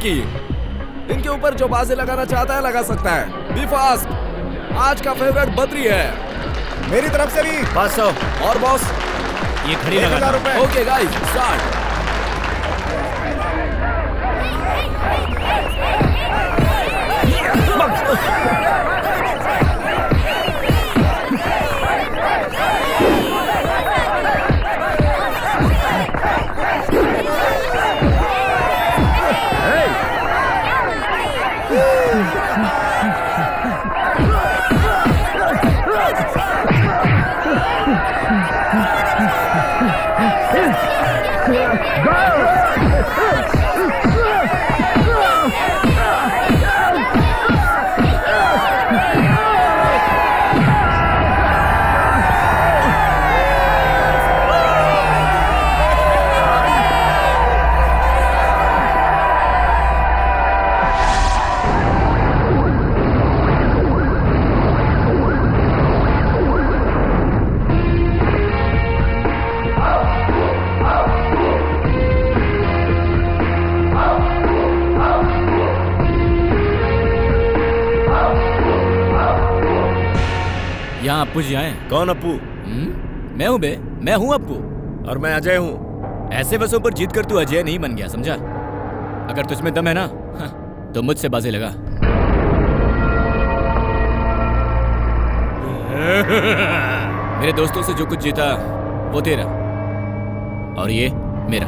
वैंकी इनके ऊपर जो बाजे लगाना चाहता है लगा सकता है। बी फास्ट आज का फेवरेट बद्री है। मेरी तरफ़ से भी पाँच सौ और बॉस ये खड़ी लगा हज़ार रुपए। Okay guys start Appu ji आए कौन अपू? हम्म? मैं हूँ बे मैं हूँ अप्पू और मैं अजय हूँ। ऐसे बसों पर जीत कर तू अजय नहीं बन गया समझा? अगर तुझमें दम है ना हाँ, तो मुझसे बाजी लगा। मेरे दोस्तों से जो कुछ जीता वो तेरा। और ये मेरा।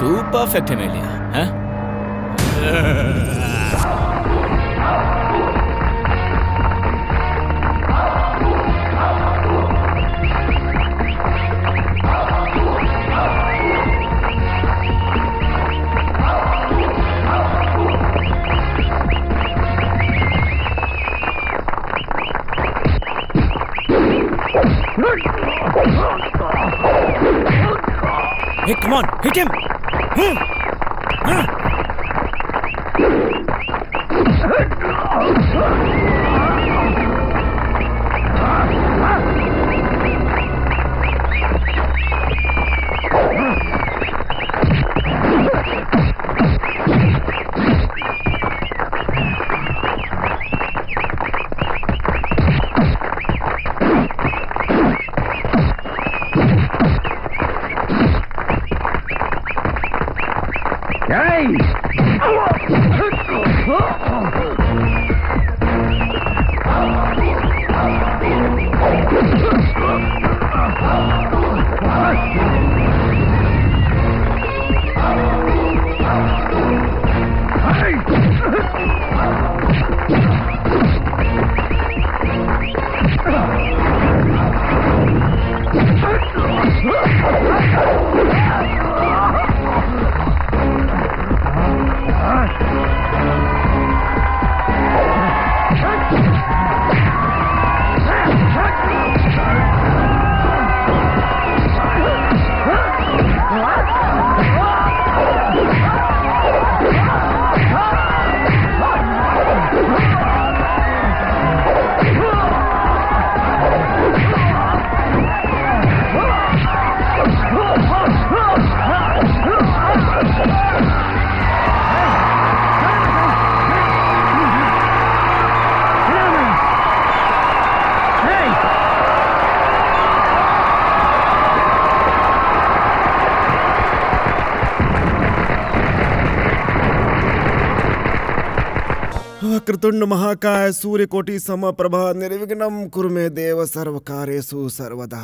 तू परफेक्ट है मेरे लिए him! Hmm. Hmm. वक्रतुंड महाकाय सूर्यकोटि समप्रभा निर्विघ्नम कुर मे देव सर्वकार्येषु सर्वदा।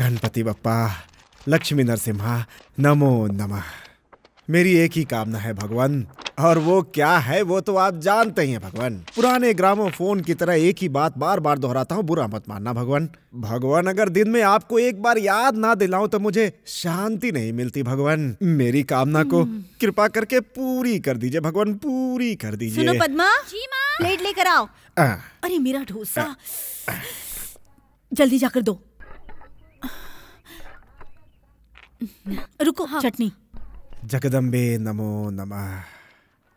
गणपति बप्पा लक्ष्मी नरसिम्हा नमो नमः। मेरी एक ही कामना है, भगवान। और वो क्या है वो तो आप जानते ही हैं भगवान। पुराने ग्रामो फ़ोन की तरह एक ही बात बार बार दोहराता हूँ बुरा मत मानना भगवान। भगवान अगर दिन में आपको एक बार याद ना दिलाऊं तो मुझे शांति नहीं मिलती भगवान। मेरी कामना को कृपा करके पूरी कर दीजिए भगवान पूरी कर दीजिए। सुनो पद्मा। जी माँ। प्लेट लेकर आओ। अरे मेरा डोसा जल्दी जाकर दो। रुको। हाँ। चटनी। जगदम्बे नमो नमः।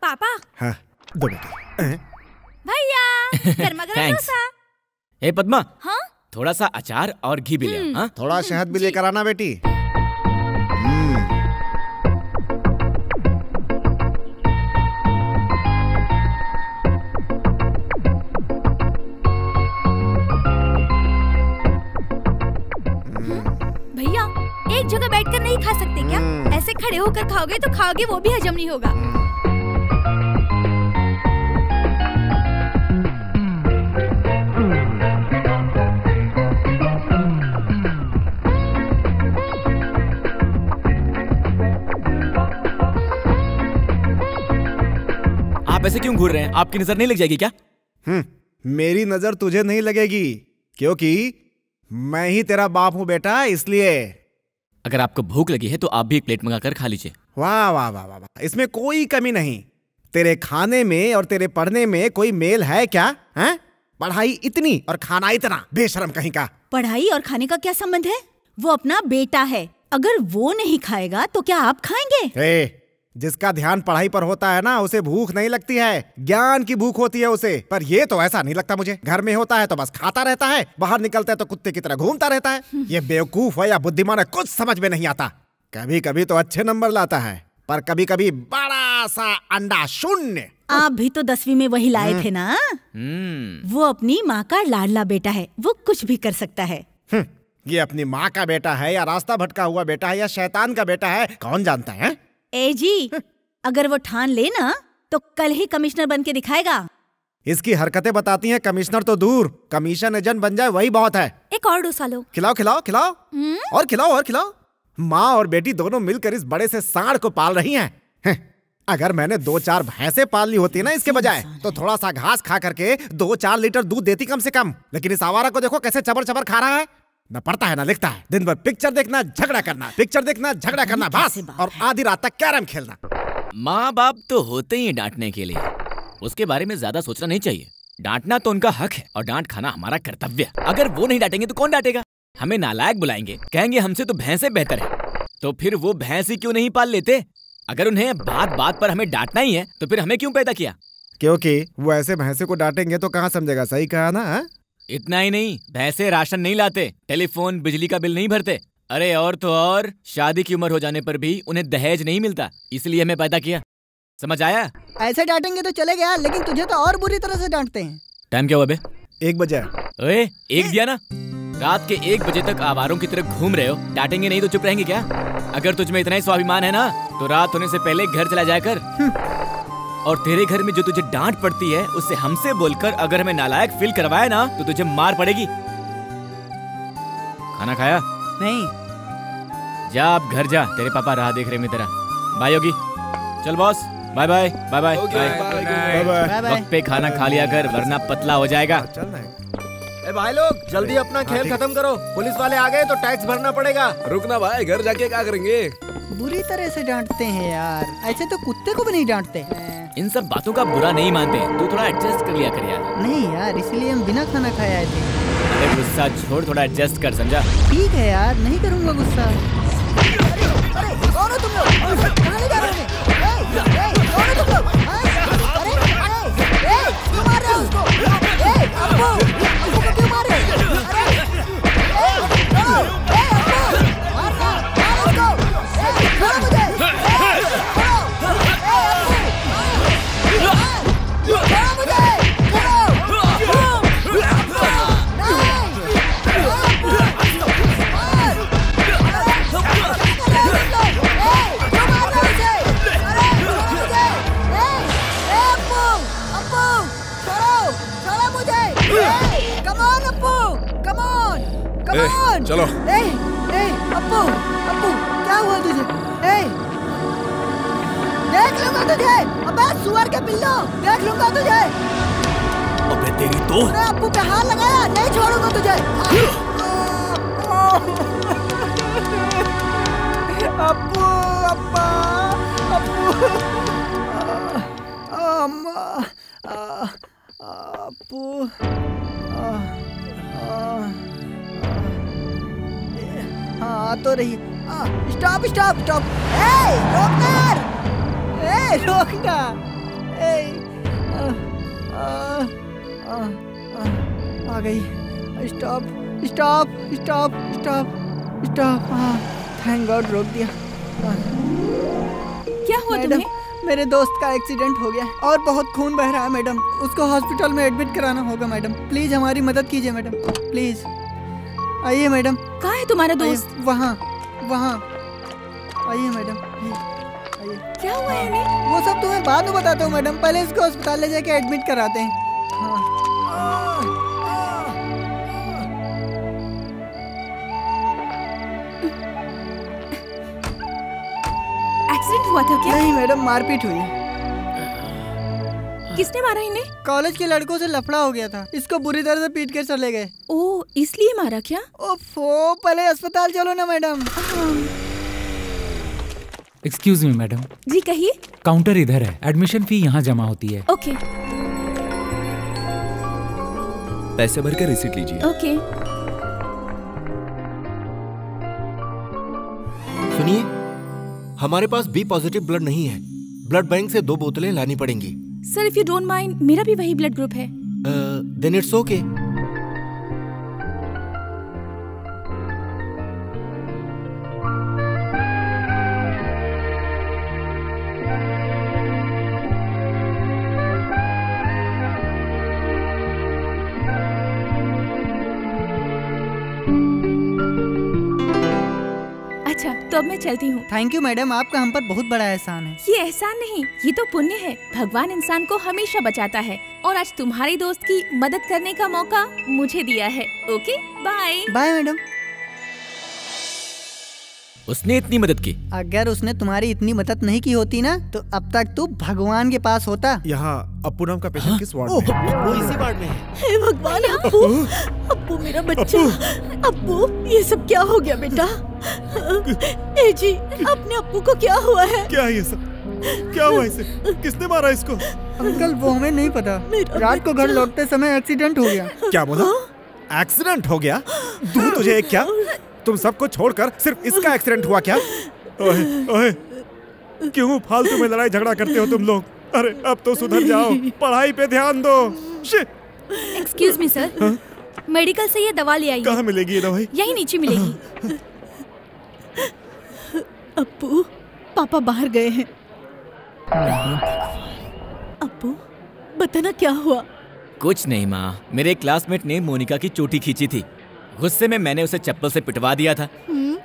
पापा? हाँ दो बेटे भैया गर्मा गर्म डोसा। ए पद्मा। हाँ? थोड़ा सा अचार और घी भी ले हाँ? थोड़ा शहद भी लेकर आना बेटी। भैया एक जगह बैठकर नहीं खा सकते क्या? हम्म। ऐसे खड़े होकर खाओगे तो खाओगे वो भी हजम नहीं होगा। आप ऐसे क्यों घूर रहे हैं? आपकी नज़र नहीं लग जाएगी क्या? हम्म, मेरी नज़र तुझे नहीं लगेगी क्योंकि मैं ही तेरा बाप हूँ बेटा इसलिए। अगर आपको भूख लगी है तो आप भी एक प्लेट मंगाकर खा लीजिए। वाह वाह वाह वाह वाह इसमें कोई कमी नहीं। तेरे खाने में और तेरे पढ़ने में कोई मेल है क्या? हैं? पढ़ाई इतनी और खाना इतना बेशरम कहीं का। पढ़ाई और खाने का क्या संबंध है? वो अपना बेटा है। अगर वो नहीं खाएगा तो क्या आप खाएँगे? ए, जिसका ध्यान पढ़ाई पर होता है ना उसे भूख नहीं लगती है। ज्ञान की भूख होती है उसे। पर ये तो ऐसा नहीं लगता मुझे। घर में होता है तो बस खाता रहता है बाहर निकलता है तो कुत्ते की तरह घूमता रहता है। ये बेवकूफ़ है या बुद्धिमान है कुछ समझ में नहीं आता। कभी कभी तो अच्छे नंबर लाता है पर कभी कभी बड़ा सा अंडा शून्य। आप भी तो दसवीं में वही लाए थे ना? हम्म। वो अपनी माँ का लाडला बेटा है वो कुछ भी कर सकता है। हम्म, ये अपनी माँ का बेटा है या रास्ता भटका हुआ बेटा है या शैतान का बेटा है कौन जानता है? ए जी अगर वो ठान ले ना तो कल ही कमिश्नर बन के दिखाएगा। इसकी हरकतें बताती हैं कमिश्नर तो दूर कमीशन एजेंट बन जाए वही बहुत है। एक और डोसा लो। खिलाओ खिलाओ खिलाओ। और खिलाओ और खिलाओ। माँ और बेटी दोनों मिलकर इस बड़े से सांड को पाल रही हैं। हैं, अगर मैंने दो चार भैंसे पाल ली होती ना इसके बजाय तो थोड़ा सा घास खा करके दो चार लीटर दूध देती कम से कम। लेकिन इस आवारा को देखो कैसे चबर चबर खा रहा है। न पढ़ता है ना लिखता है। दिन भर पिक्चर देखना झगड़ा करना पिक्चर देखना झगड़ा करना बस। और आधी रात तक कैरम खेलना। माँ बाप तो होते ही डांटने के लिए। उसके बारे में ज़्यादा सोचना नहीं चाहिए। डांटना तो उनका हक है और डांट खाना हमारा कर्तव्य है। अगर वो नहीं डांटेंगे तो कौन डांटेगा? हमें नालायक बुलाएँगे। कहेंगे हमसे तो भैंसे बेहतर है। तो फिर वो भैंस ही क्यों नहीं पाल लेते? अगर उन्हें बात बात पर हमें डांटना ही है तो फिर हमें क्यों पैदा किया? क्योंकि वो ऐसे भैंसे को डांटेंगे तो कहाँ समझेगा? सही कहा ना हाँ? इतना ही नहीं भैंसे राशन नहीं लाते टेलीफोन बिजली का बिल नहीं भरते। अरे और तो और शादी की उम्र हो जाने पर भी उन्हें दहेज नहीं मिलता इसलिए हमें पैदा किया। समझ आया? ऐसे डांटेंगे तो चले गया लेकिन तुझे तो और बुरी तरह से डांटते हैं। टाइम क्या हुआ बे? एक बजे ओए एक दिया ना? रात के एक बजे तक आवारों की तरह घूम रहे हो डांटेंगे नहीं तो चुप रहेंगे क्या? अगर तुझ में इतना ही स्वाभिमान है ना तो रात होने से पहले घर चला जाया कर। और तेरे घर में जो तुझे डांट पड़ती है उससे हमसे बोलकर अगर हमें नालायक फील करवाया ना तो तुझे मार पड़ेगी। खाना खाया? नहीं। जा आप घर जा तेरे पापा राह देख रहे हैं मेरी। तरह बाय योगी चल boss bye bye bye bye bye bye पे खाना खा लिया कर वरना पतला हो जाएगा। है। ए भाई लोग जल्दी अपना खेल खत्म करो पुलिस वाले आ गए तो टैक्स भरना पड़ेगा रुकना भाई घर जाके क्या करेंगे बुरी तरह से डांटते हैं यार ऐसे तो कुत्ते को भी नहीं डांटते इन सब बातों का बुरा नहीं मानते तू थोड़ा एडजस्ट कर लिया कर यार नहीं यार इसीलिए हम बिना खाना खाए आए थे अरे गुस्सा छोड़ थोड़ा एडजस्ट कर समझा ठीक है यार नहीं करूँगा गुस्सा अरे कौन हो तुम लोग कहाँ ए, चलो। क्या हुआ तुझे? ए, देख लूँगा तुझे। अबे सुअर के पिल्लो देख लूँगा तुझे। अबे तेरी तो। अरे अप्पू पे हाथ लगाया नहीं छोड़ूँगा तुझे। अप्पू अप्पा अप्पू अम्मा अप्पू हाँ तो रही। स्टॉप स्टॉप स्टॉप ए रोक यार ए रोक ना ए आ, आ, आ, आ, आ गई। Stop stop stop stop stop हाँ थैंक गॉड रोक दिया। क्या हुआ तुम्हें? मेरे दोस्त का एक्सीडेंट हो गया। और बहुत खून बह रहा है मैडम उसको हॉस्पिटल में एडमिट कराना होगा मैडम प्लीज़ हमारी मदद कीजिए मैडम प्लीज़ आइए मैडम। कहाँ है तुम्हारा दोस्त? वहाँ वहाँ। आइए मैडम आइए क्या हुआ है इन्हें वो सब तुम्हें बाद में बताता हूँ मैडम। पहले इसको अस्पताल ले जाके एडमिट कराते हैं। हाँ। एक्सीडेंट हुआ था क्या? नहीं मैडम मारपीट हुई है। किसने मारा इन्हें? कॉलेज के लड़कों से लफड़ा हो गया था। इसको बुरी तरह से पीट के चले गए। ओ इसलिए मारा क्या? ओफो पहले अस्पताल चलो ना मैडम। एक्सक्यूज मी मैडम जी कहिए। काउंटर इधर है। एडमिशन फ़ी यहाँ जमा होती है। ओके। पैसे भर के रिसीट लीजिए। ओके। सुनिए हमारे पास बी पॉजिटिव ब्लड नहीं है। ब्लड बैंक से दो बोतलें लानी पड़ेंगी। Sir if you don't mind मेरा भी वही ब्लड ग्रुप है। देन इट्स ओके तो अब मैं चलती हूँ। थैंक यू मैडम आपका हम पर बहुत बड़ा एहसान है। ये एहसान नहीं ये तो पुण्य है। भगवान इंसान को हमेशा बचाता है। और आज तुम्हारी दोस्त की मदद करने का मौका मुझे दिया है। ओके? बाय बाय मैडम उसने इतनी मदद की। अगर उसने तुम्हारी इतनी मदद नहीं की होती ना तो अब तक तू भगवान के पास होता। यहाँ अप्पू नाम का पेशेंट किस वार्ड में है? वो इसी वार्ड में है। हे भगवान अप्पू अप्पू मेरा बच्चा अप्पू ये सब क्या हो गया बेटा? ए जी अपने अप्पू को क्या हुआ है? क्या ये सब? क्या हुआ इसे? किसने मारा इसको? अंकल वो हमें नहीं पता। रात को घर लौटते समय एक्सीडेंट हो गया। क्या बोला? एक्सीडेंट हो गया? तू तुझे क्या? तुम सबको छोड़कर सिर्फ़ इसका एक्सीडेंट हुआ क्या? ओए ओए क्यों फालतू में लड़ाई झगड़ा करते हो तुम लोग? अरे अब तो सुधर जाओ। पढ़ाई पे ध्यान दो। एक्सक्यूज मी सर मेडिकल से ये दवा ले आई कहाँ मिलेगी ये दवाई? यही नीचे मिलेगी। अप्पू पापा बाहर गए हैं। अप्पू बताना क्या हुआ? कुछ नहीं माँ। मेरे क्लासमेट ने मोनिका की चोटी खींची थी। गुस्से में मैंने उसे चप्पल से पिटवा दिया था।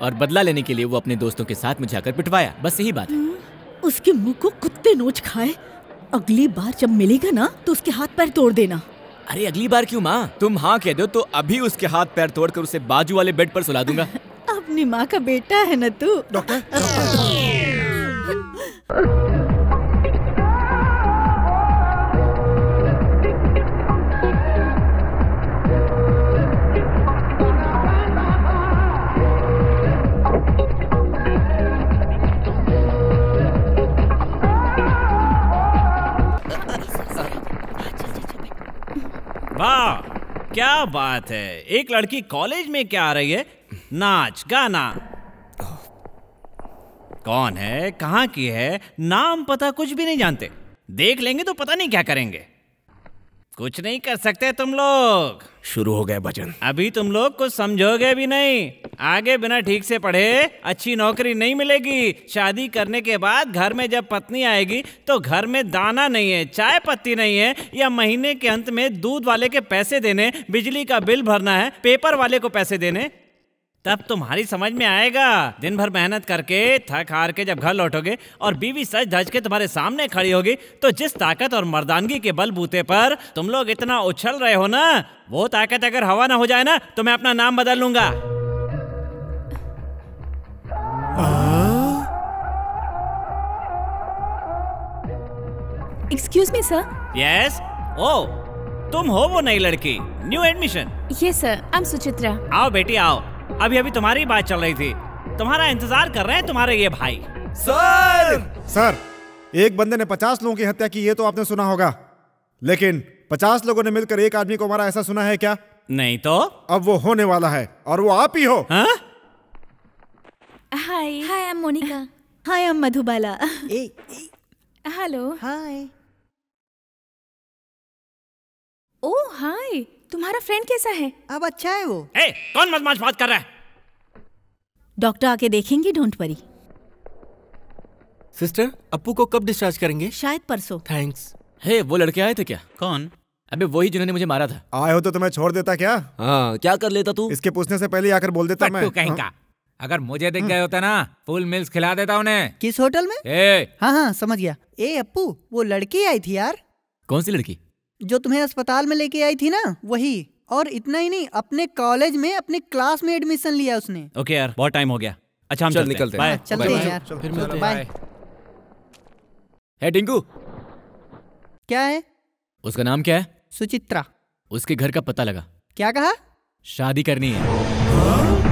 और बदला लेने के लिए वो अपने दोस्तों के साथ मुझे आकर पिटवाया। बस यही बात है। उसके मुँह को कुत्ते नोच खाए। अगली बार जब मिलेगा ना तो उसके हाथ पैर तोड़ देना। अरे अगली बार क्यों माँ? तुम हाँ कह दो तो अभी उसके हाथ पैर तोड़कर उसे बाजू वाले बेड पर सुला दूँगा। अपनी माँ का बेटा है ना तू। डॉक्टर? वाह, क्या बात है। एक लड़की कॉलेज में क्या आ रही है? नाच, गाना। कौन है? कहाँ की है? नाम पता कुछ भी नहीं जानते। देख लेंगे तो पता नहीं क्या करेंगे। कुछ नहीं कर सकते तुम लोग। शुरू हो गए भजन। अभी तुम लोग कुछ समझोगे भी नहीं। आगे बिना ठीक से पढ़े अच्छी नौकरी नहीं मिलेगी। शादी करने के बाद घर में जब पत्नी आएगी तो घर में दाना नहीं है चाय पत्ती नहीं है या महीने के अंत में दूध वाले के पैसे देने बिजली का बिल भरना है पेपर वाले को पैसे देने। तब तुम्हारी समझ में आएगा। दिन भर मेहनत करके थक हार के जब घर लौटोगे और बीवी सच धज के तुम्हारे सामने खड़ी होगी तो जिस ताकत और मर्दानगी के बल बूते पर तुम लोग इतना उछल रहे हो ना वो ताकत अगर हवा ना हो जाए ना तो मैं अपना नाम बदल लूँगा। एक्सक्यूज मी सर यस ओ तुम हो वो नई लड़की न्यू एडमिशन ये सर आई एम सुचित्रा आओ बेटी आओ। अभी अभी तुम्हारी बात चल रही थी। तुम्हारा इंतज़ार कर रहे हैं तुम्हारे ये भाई। सर! सर एक बंदे ने पचास लोगों की हत्या की ये तो आपने सुना होगा। लेकिन पचास लोगों ने मिलकर एक आदमी को मारा ऐसा सुना है क्या? नहीं तो? अब वो होने वाला है और वो आप ही हो। हाँ? हाय हाय आई एम मोनिका हाय हम मधुबाला हेलो हाय ओ हाय तुम्हारा फ्रेंड कैसा है? अब अच्छा है वो। ए, कौन मदमाश बात कर रहा है? डॉक्टर आके देखेंगे डोंट वरी सिस्टर अप्पू को कब डिस्चार्ज करेंगे? शायद परसों। थैंक्स हे वो लड़के आए थे क्या? कौन? अबे वही जिन्होंने मुझे मारा था। आए हो तो तुम्हें छोड़ देता क्या? हाँ क्या कर लेता तू? इसके पूछने से पहले आकर बोल देता मैं। कहीं का। अगर मुझे दिख गए होता ना फुल मिल्स खिला देता उन्हें। किस होटल में? ए। हाँ हाँ समझ गया। ए अप्पू वो लड़की आई थी यार। कौन सी लड़की? जो तुम्हें अस्पताल में लेके आई थी ना वही। और इतना ही नहीं अपने कॉलेज में अपने क्लास में एडमिशन लिया उसने। ओके okay यार बहुत टाइम हो गया। अच्छा हम चल, चलते निकलते हैं। बाय हाँ, चलते हैं यार। फिर मिलते हैं। बाय है टिंकू क्या है? उसका नाम क्या है? सुचित्रा। उसके घर का पता लगा। क्या कहा? शादी करनी है?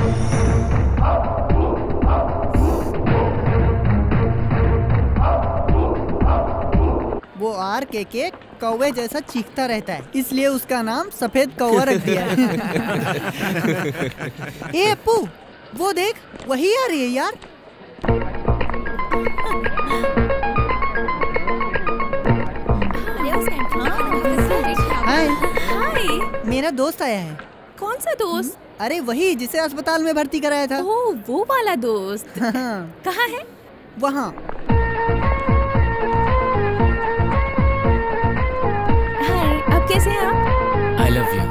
आर के के कौवे जैसा चीखता रहता है। इसलिए उसका नाम सफ़ेद कौवा रख दिया ए अप्पू वो देख वही आ रही है यार। हाय हाय मेरा दोस्त आया है। कौन सा दोस्त? अरे वही जिसे अस्पताल में भर्ती कराया था। ओ वो वाला दोस्त। हाँ, कहाँ है? वहाँ। कैसे हैं आप? आई लव यू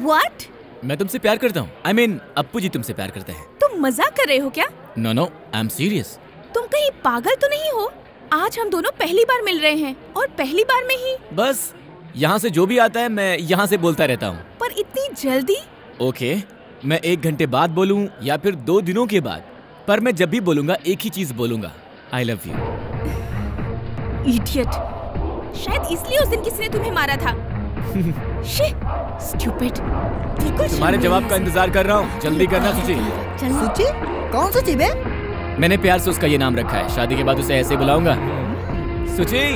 व्हाट मैं तुमसे प्यार करता हूँ। I I mean mean, Appu ji तुमसे प्यार करते हैं। तुम मज़ाक कर रहे हो क्या? No no I am serious तुम कहीं पागल तो नहीं हो? आज हम दोनों पहली बार मिल रहे हैं और पहली बार में ही। बस यहाँ से जो भी आता है मैं यहाँ से बोलता रहता हूँ। पर इतनी जल्दी? ओके मैं एक घंटे बाद बोलूँ या फिर दो दिनों के बाद? पर मैं जब भी बोलूँगा एक ही चीज़ बोलूँगा। आई लव यू इडियट शायद इसलिए उस दिन किसी ने तुम्हें मारा था। स्टूपिड बिल्कुल तुम्हारे जवाब का इंतज़ार कर रहा हूँ। जल्दी करना सुची। सुची? कौन सुची बे? मैंने प्यार से उसका ये नाम रखा है। शादी के बाद उसे ऐसे बुलाऊँगा। सुची!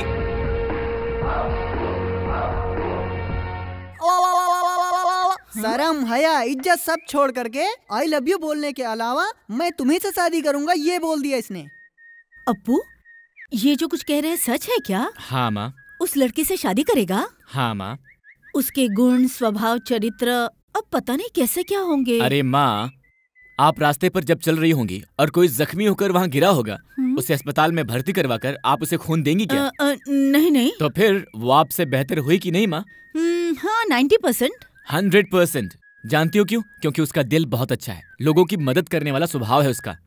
शर्म हया इज़्ज़त सब छोड़ करके आई लव यू बोलने के अलावा मैं तुम्ही से शादी करूँगा ये बोल दिया इसने। अप्पू ये जो कुछ कह रहे हैं सच है क्या? हाँ माँ। उस लड़की से शादी करेगा? हाँ माँ। उसके गुण स्वभाव चरित्र अब पता नहीं कैसे क्या होंगे। अरे माँ आप रास्ते पर जब चल रही होंगी और कोई जख्मी होकर वहाँ गिरा होगा हम्म। उसे अस्पताल में भर्ती करवा कर आप उसे खून देंगी क्या? अ, अ, नहीं नहीं। तो फिर वो आपसे बेहतर हुई कि नहीं माँ? हम्म, हाँ नाइन्टी परसेंट। Hundred percent. जानती हो क्यों? क्योंकि उसका दिल बहुत अच्छा है। लोगों की मदद करने वाला स्वभाव है उसका।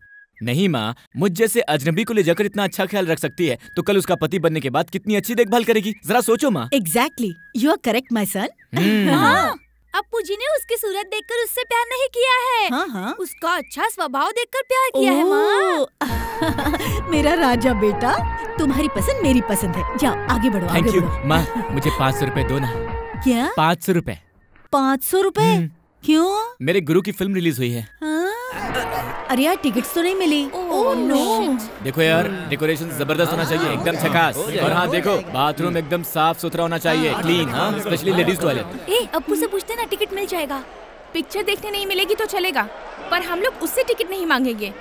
नहीं माँ मुझ जैसे अजनबी को ले जाकर इतना अच्छा ख्याल रख सकती है तो कल उसका पति बनने के बाद कितनी अच्छी देखभाल करेगी? जरा सोचो माँ। Exactly you are correct my son Appu ji ने उसकी सूरत देखकर उससे प्यार नहीं किया है। हाँ हाँ। उसका अच्छा स्वभाव देखकर प्यार किया है माँ। मेरा राजा बेटा तुम्हारी पसंद मेरी पसंद है। जाओ आगे बढ़ो थैंक यू माँ मुझे पाँच सौ रूपए दो ना। क्या? पाँच सौ रूपए। पाँच सौ रूपए? हम्म। क्यों? मेरे गुरु की फ़िल्म रिलीज़ हुई है। हाँ? अरे यार टिकट्स तो नहीं मिली। ओह नो देखो यार डेकोरेशन ज़बरदस्त होना चाहिए एकदम झकास और हाँ देखो बाथरूम एकदम साफ़ सुथरा होना चाहिए क्लीन हाँ स्पेशली लेडीज़ टॉयलेट ए अप्पू से पूछते ना टिकट मिल जाएगा। पिक्चर देखने नहीं मिलेगी तो चलेगा पर हम लोग उससे टिकट नहीं मांगेंगे।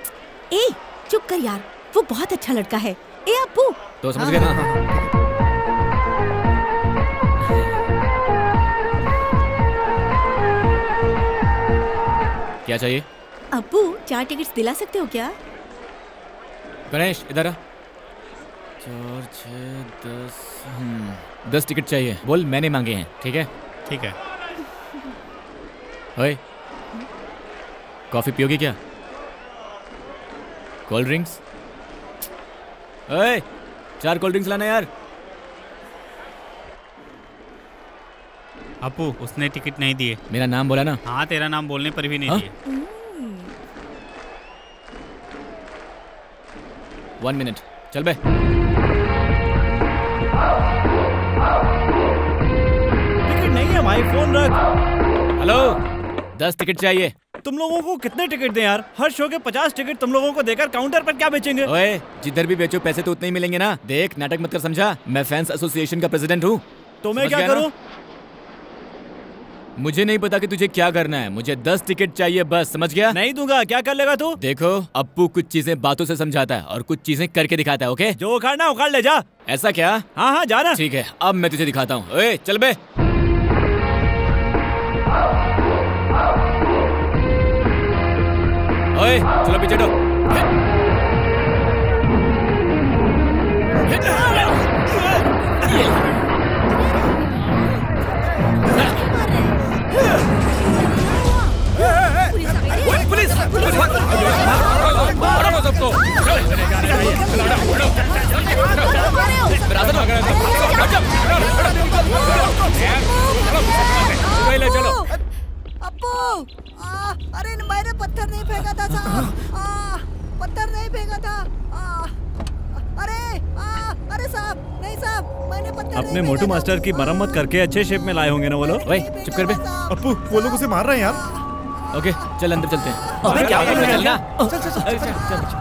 ए चुप कर यार वो बहुत अच्छा लड़का है। ए अप्पू? तो समझ गए ना? क्या चाहिए? अप्पू चार टिकट्स दिला सकते हो क्या? गणेश इधर आ। चार छः दस हम्म, दस टिकट चाहिए। बोल मैंने मांगे हैं ठीक है? ठीक है। ओए कॉफ़ी पियोगी क्या? कोल्ड ड्रिंक्स ओए चार कोल्ड ड्रिंक्स लाना यार। अपू उसने टिकट नहीं दिए। मेरा नाम बोला ना? हाँ तेरा नाम बोलने पर भी नहीं हाँ? दिए। वन मिनट चल बे। टिकट नहीं है भाई फ़ोन रख। हेलो दस टिकट चाहिए। तुम लोगों को कितने टिकट दें यार? हर शो के पचास टिकट तुम लोगों को देकर काउंटर पर क्या बेचेंगे? ओए जिधर भी बेचो पैसे तो उतने ही मिलेंगे ना। देख नाटक मत कर समझा। मैं फैंस एसोसिएशन का प्रेसिडेंट हूँ। तो मैं क्या? करूँ? मुझे नहीं पता कि तुझे क्या करना है। मुझे दस टिकट चाहिए बस। समझ गया? नहीं दूँगा। क्या कर लेगा तू? देखो अप्पू कुछ चीज़ें बातों से समझाता है और कुछ चीज़ें करके दिखाता है ओके? जो उखाड़ना उखाड़ ले जा। ऐसा क्या? हाँ हाँ जाना ठीक है अब मैं तुझे दिखाता हूँ। चल बे। ओए चलो पीछे हटो। पुलिस पुलिस हटाओ सबको ले चलो अप्पू अरे मैंने पत्थर नहीं फेंका था साहब पत्थर नहीं फेंका था अरे आ, अरे साहब नहीं साहब मैंने पत्थर अपने मोटू मास्टर की मरम्मत करके अच्छे शेप में लाए होंगे ना वो लोग? चुप कर बे। अप्पू वो लोग उसे मार रहे हैं यार। ओके चल अंदर चलते हैं। अबे क्या कर रहे हो? चलना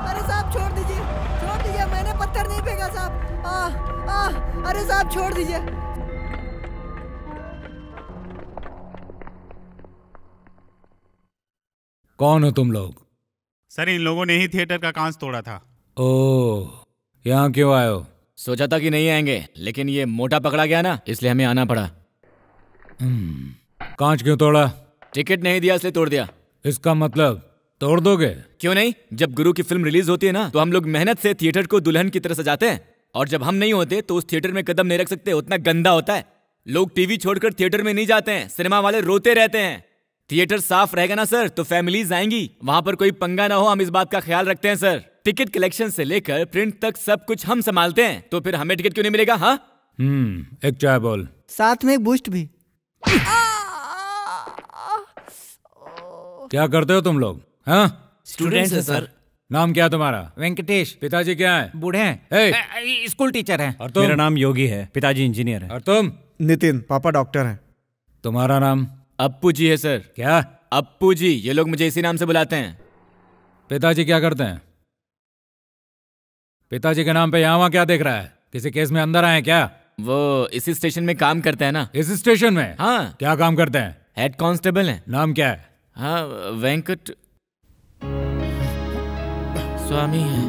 अरे साहब छोड़ दीजिए। छोड़ दीजिए मैंने पत्थर नहीं फेंका साहब। आ, आ, अरे साहब छोड़ दीजिए। कौन हो तुम लोग? सर इन लोगों ने ही थिएटर का कांच तोड़ा था। ओ यहाँ क्यों आए हो? सोचा था कि नहीं आएँगे लेकिन ये मोटा पकड़ा गया ना इसलिए हमें आना पड़ा। कांच क्यों तोड़ा? टिकट नहीं दिया इसलिए तोड़ दिया। इसका मतलब तोड़ दोगे? क्यों नहीं? जब गुरु की फ़िल्म रिलीज़ होती है ना तो हम लोग मेहनत से थिएटर को दुल्हन की तरह सजाते हैं। और जब हम नहीं होते तो उस थिएटर में कदम नहीं रख सकते उतना गंदा होता है। लोग टीवी छोड़कर थिएटर में नहीं जाते हैं सिनेमा वाले रोते रहते हैं। थिएटर साफ़ रहेगा ना सर तो फैमिलीज़ आएँगी। वहाँ पर कोई पंगा ना हो हम इस बात का ख्याल रखते हैं सर। टिकट कलेक्शन से लेकर प्रिंट तक सब कुछ हम संभालते हैं। तो फिर हमें टिकट क्यों नहीं मिलेगा हाँ? हम्म एक चाय बोल। साथ में एक बूस्ट भी। क्या करते हो तुम लोग? हाँ? स्टूडेंट्स है सर नाम क्या तुम्हारा? वेंकटेश। पिताजी क्या है? बूढ़े हैं। स्कूल टीचर हैं। और तुम? मेरा नाम योगी है पिताजी इंजीनियर है। और तुम? नितिन पापा डॉक्टर हैं। तुम्हारा नाम? अप्पू जी है सर क्या? अप्पू जी ये लोग मुझे इसी नाम से बुलाते हैं। पिताजी क्या करते हैं? पिताजी के नाम पे यहाँ वहाँ क्या देख रहा है? किसी केस में अंदर आए क्या? वो इसी स्टेशन में काम करते हैं ना। इस स्टेशन में? हाँ। क्या काम करते हैं? हेड कांस्टेबल हैं। नाम क्या है? हाँ वेंकट। स्वामी है।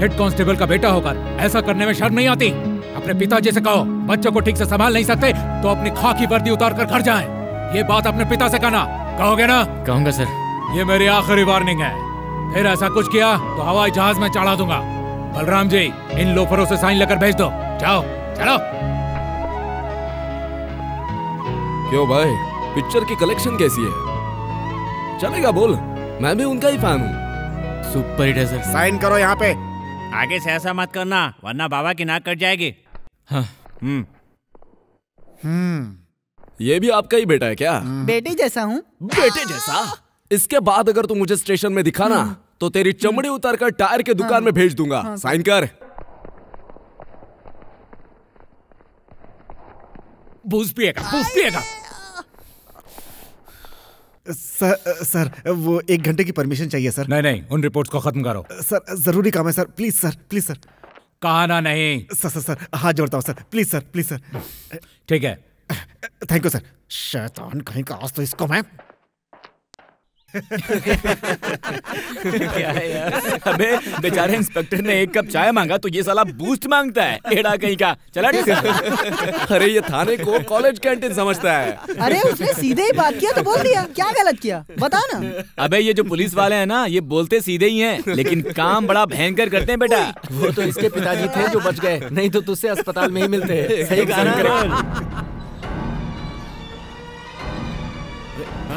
हेड कांस्टेबल का बेटा होकर ऐसा करने में शर्म नहीं आती। अपने पिताजी से कहो बच्चों को ठीक से संभाल नहीं सकते तो अपनी खाकी वर्दी उतार कर घर जाएँ। ये बात अपने पिता से कहना। कहोगे ना? कहूँगा सर। ये मेरी आखिरी वार्निंग है। फिर ऐसा कुछ किया तो हवाई जहाज़ में चढ़ा दूँगा। बलराम जी इन लोफरों से साइन लेकर भेज दो। जाओ चलो क्यों भाई? पिक्चर की कलेक्शन कैसी है? चलेगा बोल। मैं भी उनका ही फ़ैन हूँ। सुपर हिट है सर साइन करो यहाँ पे। आगे से ऐसा मत करना वरना बाबा की नाक कट जाएगी। हाँ। हम्म। ये भी आपका ही बेटा है क्या? बेटे जैसा हूँ। बेटे जैसा? इसके बाद अगर तू मुझे स्टेशन में दिखा ना तो तेरी चमड़ी उतार कर टायर के दुकान में भेज दूँगा। साइन कर। बूझ पिएगा बूझ पिएगा। सर सर वो एक घंटे की परमिशन चाहिए सर। नहीं नहीं उन रिपोर्ट्स को खत्म करो। सर ज़रूरी काम है sir. Please sir please sir कहा ना नहीं। सर सर सर हाथ जोड़ता हूँ sir. Please sir please sir ठीक है। थैंक यू सर शैतान कहीं का आज तो इसको मैं क्या है यार अबे बेचारे इंस्पेक्टर ने एक कप चाय मांगा तो ये साला बूस्ट माँगता है एड़ा कहीं का। चला अरे ये थाने को कॉलेज कैंटीन समझता है। अरे उसने सीधे ही बात किया तो बोल दिया। क्या गलत किया? बता ना। अबे ये जो पुलिस वाले हैं ना ये बोलते सीधे ही हैं लेकिन काम बड़ा भयंकर करते हैं बेटा। वो तो इसके पिताजी थे जो बच गए नहीं तो तुझसे अस्पताल में ही मिलते। सही कहा।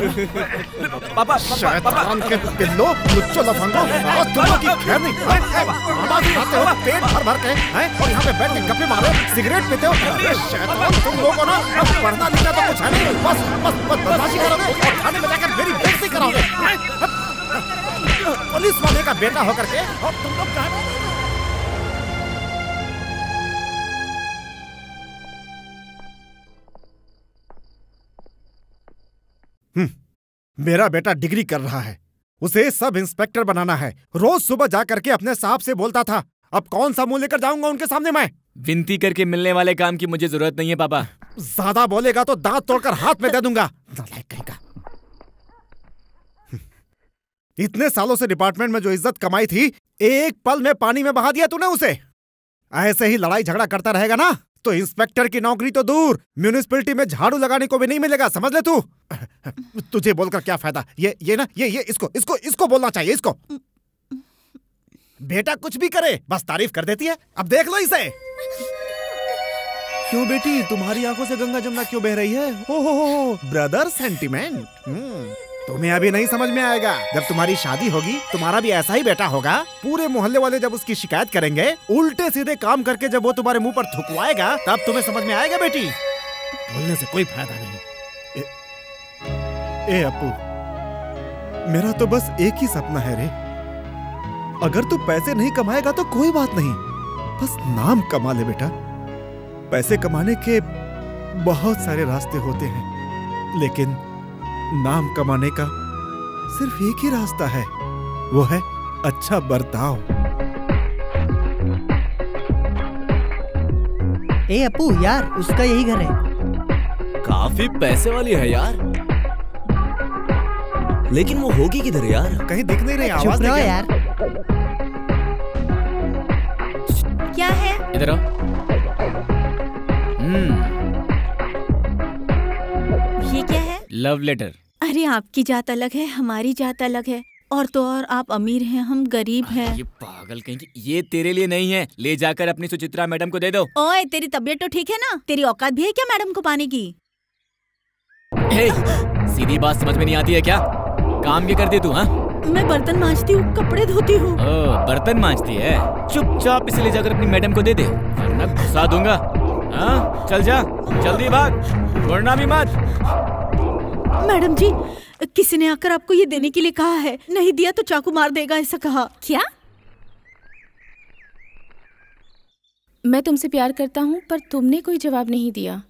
पापा शैतान के पिल्लो लुच्चो लफंगो आज तुम लोग की खैर नहीं हैं? हैं? आवाज़ उठाते हो पेट भर भर के हैं और यहाँ पे बैठ के गप्पे मारो सिगरेट पीते हो। अरे शैतान तुम लोगों ना अब पढ़ना लिखना तो कुछ है नहीं। बस बस बस बदमाशी करोगे और थाने में जाकर मेरी बेइज्जती कराओगे पुलिस वाले का बेटा होकर के और तुम लोग कहाँ मेरा बेटा डिग्री कर रहा है। उसे सब इंस्पेक्टर बनाना है। रोज सुबह जा करके अपने साहब से बोलता था अब कौन सा मुँह लेकर जाऊँगा उनके सामने मैं? विनती करके मिलने वाले काम की मुझे ज़रूरत नहीं है पापा। ज़्यादा बोलेगा तो दांत तोड़कर हाथ में दे दूँगा। इतने सालों से डिपार्टमेंट में जो इज़्ज़त कमाई थी एक पल में पानी में बहा दिया तूने उसे। ऐसे ही लड़ाई झगड़ा करता रहेगा ना? तो इंस्पेक्टर की नौकरी तो दूर। म्यूनिसिपैलिटी में झाड़ू लगाने को भी नहीं मिलेगा, समझ ले तू? तुझे बोलकर क्या फ़ायदा? ये ये ना, ये ये, इसको इसको इसको बोलना चाहिए, इसको। बेटा, कुछ भी करे, बस तारीफ़ कर देती है। अब देख लो इसे। क्यों बेटी? तुम्हारी आँखों से गंगा जमुना क्यों बह रही है? ओ हो हो ब्रदर सेंटिमेंट। तुम्हें अभी नहीं समझ में आएगा। जब तुम्हारी शादी होगी तुम्हारा भी ऐसा ही बेटा होगा। पूरे मोहल्ले वाले जब उसकी शिकायत करेंगे उल्टे सीधे काम करके जब वो तुम्हारे मुँह पर थुकवाएगा तब तुम्हें समझ में आएगा बेटी। बोलने से कोई फ़ायदा नहीं। ए, ए अपू मेरा तो बस एक ही सपना है रे। अगर तू पैसे नहीं कमाएगा तो कोई बात नहीं। बस नाम कमा ले बेटा। पैसे कमाने के बहुत सारे रास्ते होते हैं लेकिन नाम कमाने का सिर्फ़ एक ही रास्ता है वो है अच्छा बर्ताव। ए अपू यार उसका यही घर है। काफ़ी पैसे वाली है यार। लेकिन वो होगी किधर यार? कहीं दिख नहीं रही आवाज़ नहीं यार। क्या है? इधर आओ। हम्म। ये क्या है? लव लेटर अरे आपकी जात अलग है हमारी जात अलग है। और तो और आप अमीर हैं हम गरीब हैं। ये पागल कहीं ये तेरे लिए नहीं है। ले जाकर अपनी सुचित्रा मैडम को दे दो। ओए तेरी तबीयत तो ठीक है ना? तेरी औकात भी है क्या मैडम को पाने की? ए, सीधी बात समझ में नहीं आती है क्या? काम भी करती तू हाँ? मैं बर्तन मांजती हूँ कपड़े धोती हूँ। बर्तन मांजती है? चुपचाप इसे ले जाकर अपनी मैडम को दे दे। वरना घुसा दूँगा। हाँ चल जा जल्दी भाग। छोड़ना भी मत। मैडम जी, किसी ने आकर आपको ये देने के लिए कहा है? नहीं दिया तो चाकू मार देगा, ऐसा कहा। क्या? मैं तुमसे प्यार करता हूँ, पर तुमने कोई जवाब नहीं दिया।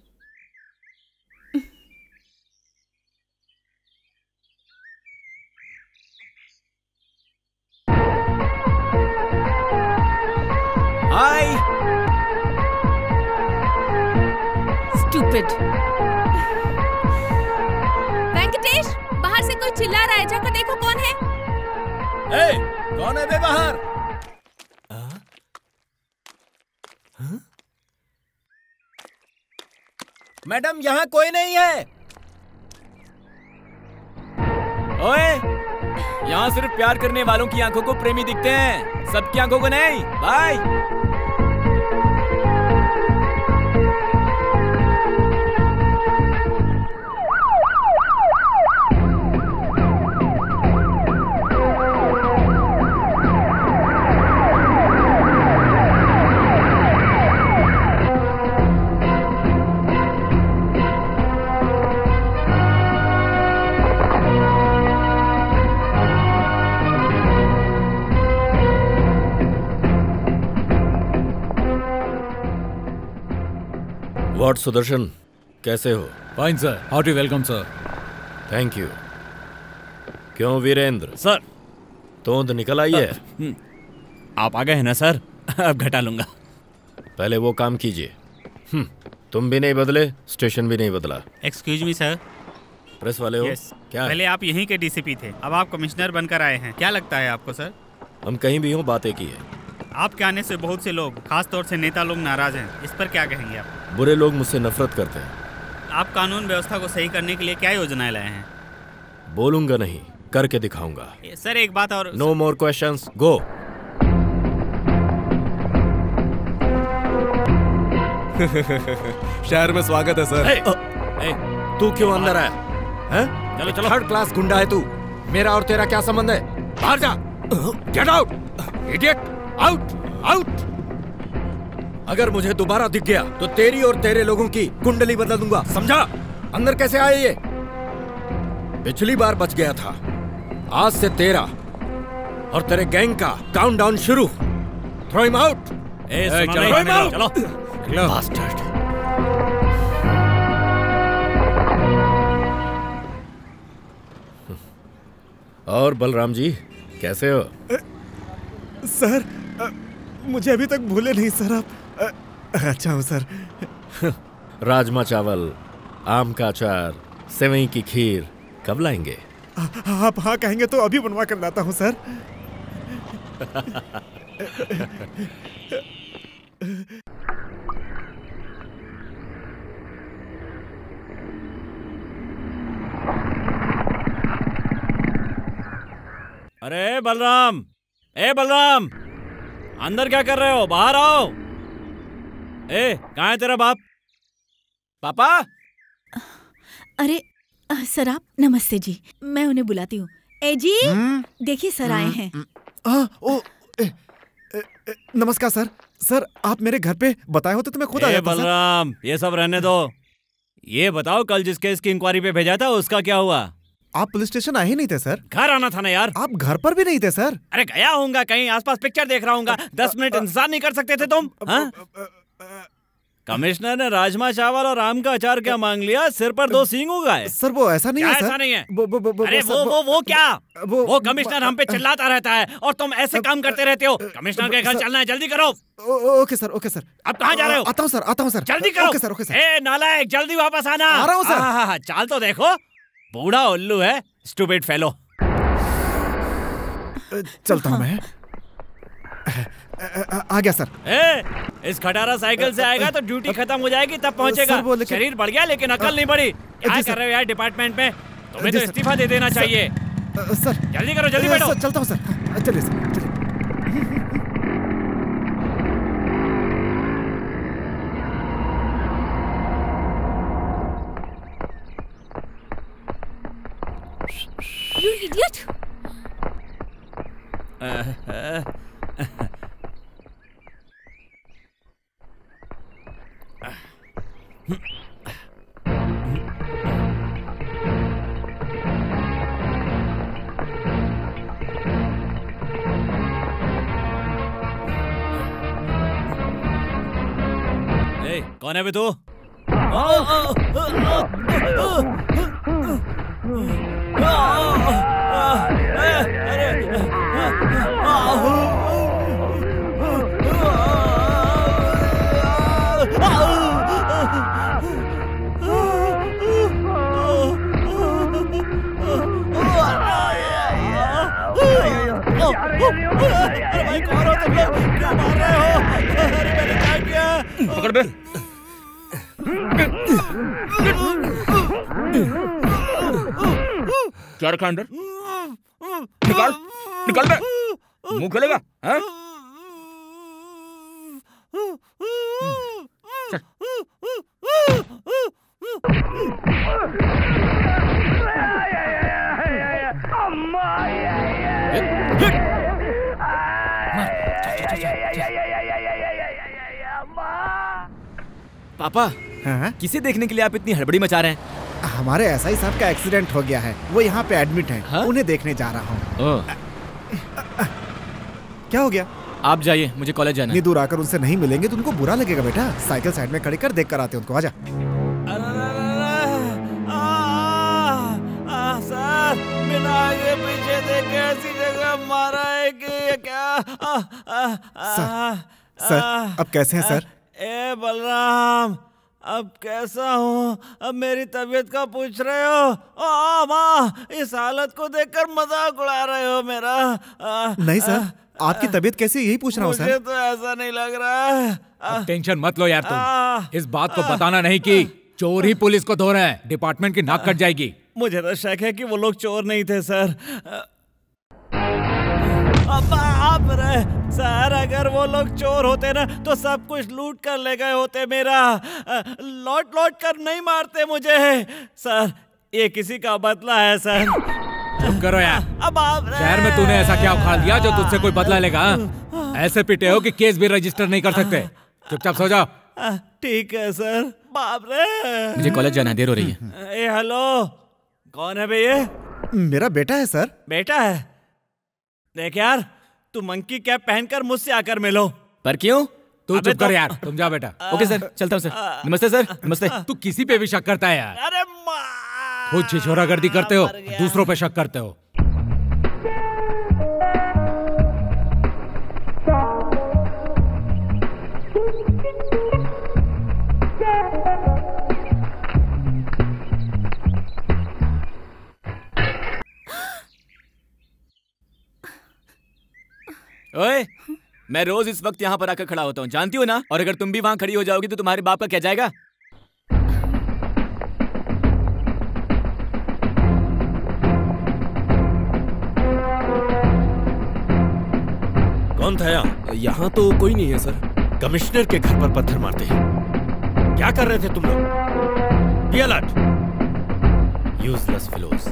मैडम, यहाँ कोई नहीं है। ओए, यहाँ सिर्फ़ प्यार करने वालों की आँखों को प्रेमी दिखते हैं। सबकी आँखों को नहीं। बाय। वॉट सुदर्शन कैसे हो? Fine sir hearty welcome sir thank you क्यों वीरेंद्र? सर तोंद निकल आई है? आप आ गए हैं ना सर अब घटा लूँगा। पहले वो काम कीजिए। हम्म, तुम भी नहीं बदले स्टेशन भी नहीं बदला। एक्सक्यूज मी सर प्रेस वाले हो? यस क्या? पहले आप यहीं के डीसीपी थे। अब आप कमिश्नर बनकर आए हैं। क्या लगता है आपको सर हम कहीं भी हों बातें की है आपके आने से बहुत से लोग खास तौर से नेता लोग नाराज़ हैं। इस पर क्या कहेंगे आप? बुरे लोग मुझसे नफरत करते हैं। आप कानून व्यवस्था को सही करने के लिए क्या योजनाएँ लाए हैं? बोलूँगा नहीं करके दिखाऊँगा। सर एक बात और नो मोर क्वेश्चन गो शहर में स्वागत है सर। तू क्यों अंदर आया? हैं? चलो चलो। थर्ड क्लास गुंडा है तू। मेरा और तेरा क्या संबंध है? बाहर जा। Get out idiot out out अगर मुझे दोबारा दिख गया तो तेरी और तेरे लोगों की कुंडली बदल दूँगा। समझा? अंदर कैसे आए ये? पिछली बार बच गया था। आज से तेरा और तेरे गैंग का काउंटडाउन शुरू। थ्रो हिम आउट ए, ए, चलो, चलो, चलो। चलो। बास्टर्ड और बलराम जी कैसे हो? सर अ, मुझे अभी तक भूले नहीं सर आप अच्छा हूँ सर। राजमा चावल आम का अचार सेवई की खीर कब लाएँगे? आ- आप हाँ कहेंगे तो अभी बनवा कर लाता हूँ सर। अरे बलराम! ए बलराम! अंदर क्या कर रहे हो? बाहर आओ। ए कहाँ है तेरा बाप? पापा? अरे सर आप नमस्ते जी। मैं उन्हें बुलाती हूँ। ए जी देखिए सर आए हैं। हाँ ओ ए, ए, ए, नमस्कार सर। सर आप मेरे घर पे बताए होते तो मैं खुद आ जाता बलराम ये सब रहने दो। ये बताओ कल जिस केस की इंक्वायरी पे भेजा था उसका क्या हुआ? आप पुलिस स्टेशन आए ही नहीं थे सर घर आना था ना यार। आप घर पर भी नहीं थे सर अरे गया होऊँगा कहीं आसपास पिक्चर देख रहा हूँ दस मिनट इंतज़ार नहीं कर सकते थे तुम हाँ? कमिश्नर ने राजमा चावल और आम का अचार क्या मांग लिया? सिर पर दो सींग उगाए। सर वो ऐसा नहीं है सर ऐसा नहीं है? वो, वो, वो, अरे वो वो वो क्या? वो- वो कमिश्नर हम पे चिल्लाता रहता है और तुम ऐसे काम करते रहते हो। कमिश्नर के घर चलना है जल्दी करो। ओके सर ओके सर अब कहाँ जा रहे हो? आता हूँ सर आता हूँ सर जल्दी करो। ओके सर ओके सर ए नालायक जल्दी वापस आना। आ रहा हूँ, सर। आहा, चाल तो देखो। बूढ़ा उल्लू है स्टूपिड फेलो चलता हूँ मैं। आ- गया सर। ए इस खटारा साइकिल से आएगा तो ड्यूटी खत्म हो जाएगी तब पहुंचेगा। लेकिन- शरीर बढ़ गया लेकिन अकल नहीं बढ़ी। क्या कर रहे हो यार डिपार्टमेंट में? तुम्हें तो। इस्तीफा दे देना चाहिए। सर। जल्दी करो जल्दी बैठो। चलता हूँ सर। चलिए सर चलिए। यू इडियट ए कौन है बे तू पकड़ बे। क्या रखा अंदर। निकाल निकाल बे मुँह खोलेगा हाँ? पापा हाँ। किसे देखने के लिए आप इतनी हड़बड़ी मचा रहे हैं? हमारे एसआई साहब का एक्सीडेंट हो गया है वो यहाँ पे एडमिट है हाँ? उन्हें देखने जा रहा हूँ क्या हो गया आप जाइए मुझे कॉलेज जाना इतनी दूर आकर उनसे नहीं मिलेंगे तो उनको बुरा लगेगा बेटा साइकिल साइड में खड़ी कर देख कर आते उनको आजा सर बिना आगे पीछे देखे ऐसी जगह मारा है कि ये क्या आ, आ, आ, सर, सर, अब कैसे हैं, सर? ए बलराम अब कैसा हूँ? अब मेरी तबीयत का पूछ रहे हो? ओ माँ इस हालत को देखकर मज़ाक उड़ा रहे हो मेरा। आ, नहीं आ, सर आपकी तबीयत कैसी यही पूछ रहा हूँ मुझे सर। तो ऐसा नहीं लग रहा है। अब टेंशन मत लो यार तुम। आ, इस बात को बताना नहीं कि चोर ही पुलिस को धो रहे हैं डिपार्टमेंट की नाक कट जाएगी। मुझे तो शक है कि वो लोग चोर नहीं थे सर। अब आप रे सर अगर वो लोग चोर होते ना तो सब कुछ लूट कर ले गए होते मेरा। लौट लौट कर नहीं मारते मुझे। सर ये किसी का बदला है सर। चुप करो यार। अब आप शहर में तूने ऐसा क्या उखाड़ दिया जो तुझसे कोई बदला लेगा? ऐसे पिटे हो कि केस भी रजिस्टर नहीं कर सकते। चुपचाप सो जाओ। ठीक है सर। बाप रे मुझे कॉलेज जाना देर हो रही है। ए हेलो। कौन है भैया? मेरा बेटा है सर। बेटा है? देख यार तू मंकी कैप पहनकर मुझसे आकर मिलो। पर क्यों? तू चुप कर तो- यार। तुम जाओ बेटा। ओके सर चलता हूँ सर। नमस्ते सर नमस्ते। तू किसी पे भी शक करता है यार। अरे माँ! छिछोरा गर्दी करते हो दूसरों पे शक करते हो। ओए, मैं रोज इस वक्त यहाँ पर आकर खड़ा होता हूँ। जानती हो ना? और अगर तुम भी वहाँ खड़ी हो जाओगी तो तुम्हारे बाप का क्या जाएगा? कौन था यहाँ? यहाँ तो कोई नहीं है, सर। कमिश्नर के घर पर पत्थर मारते हैं। क्या कर रहे थे तुम लोग? यूजलेस फिलोस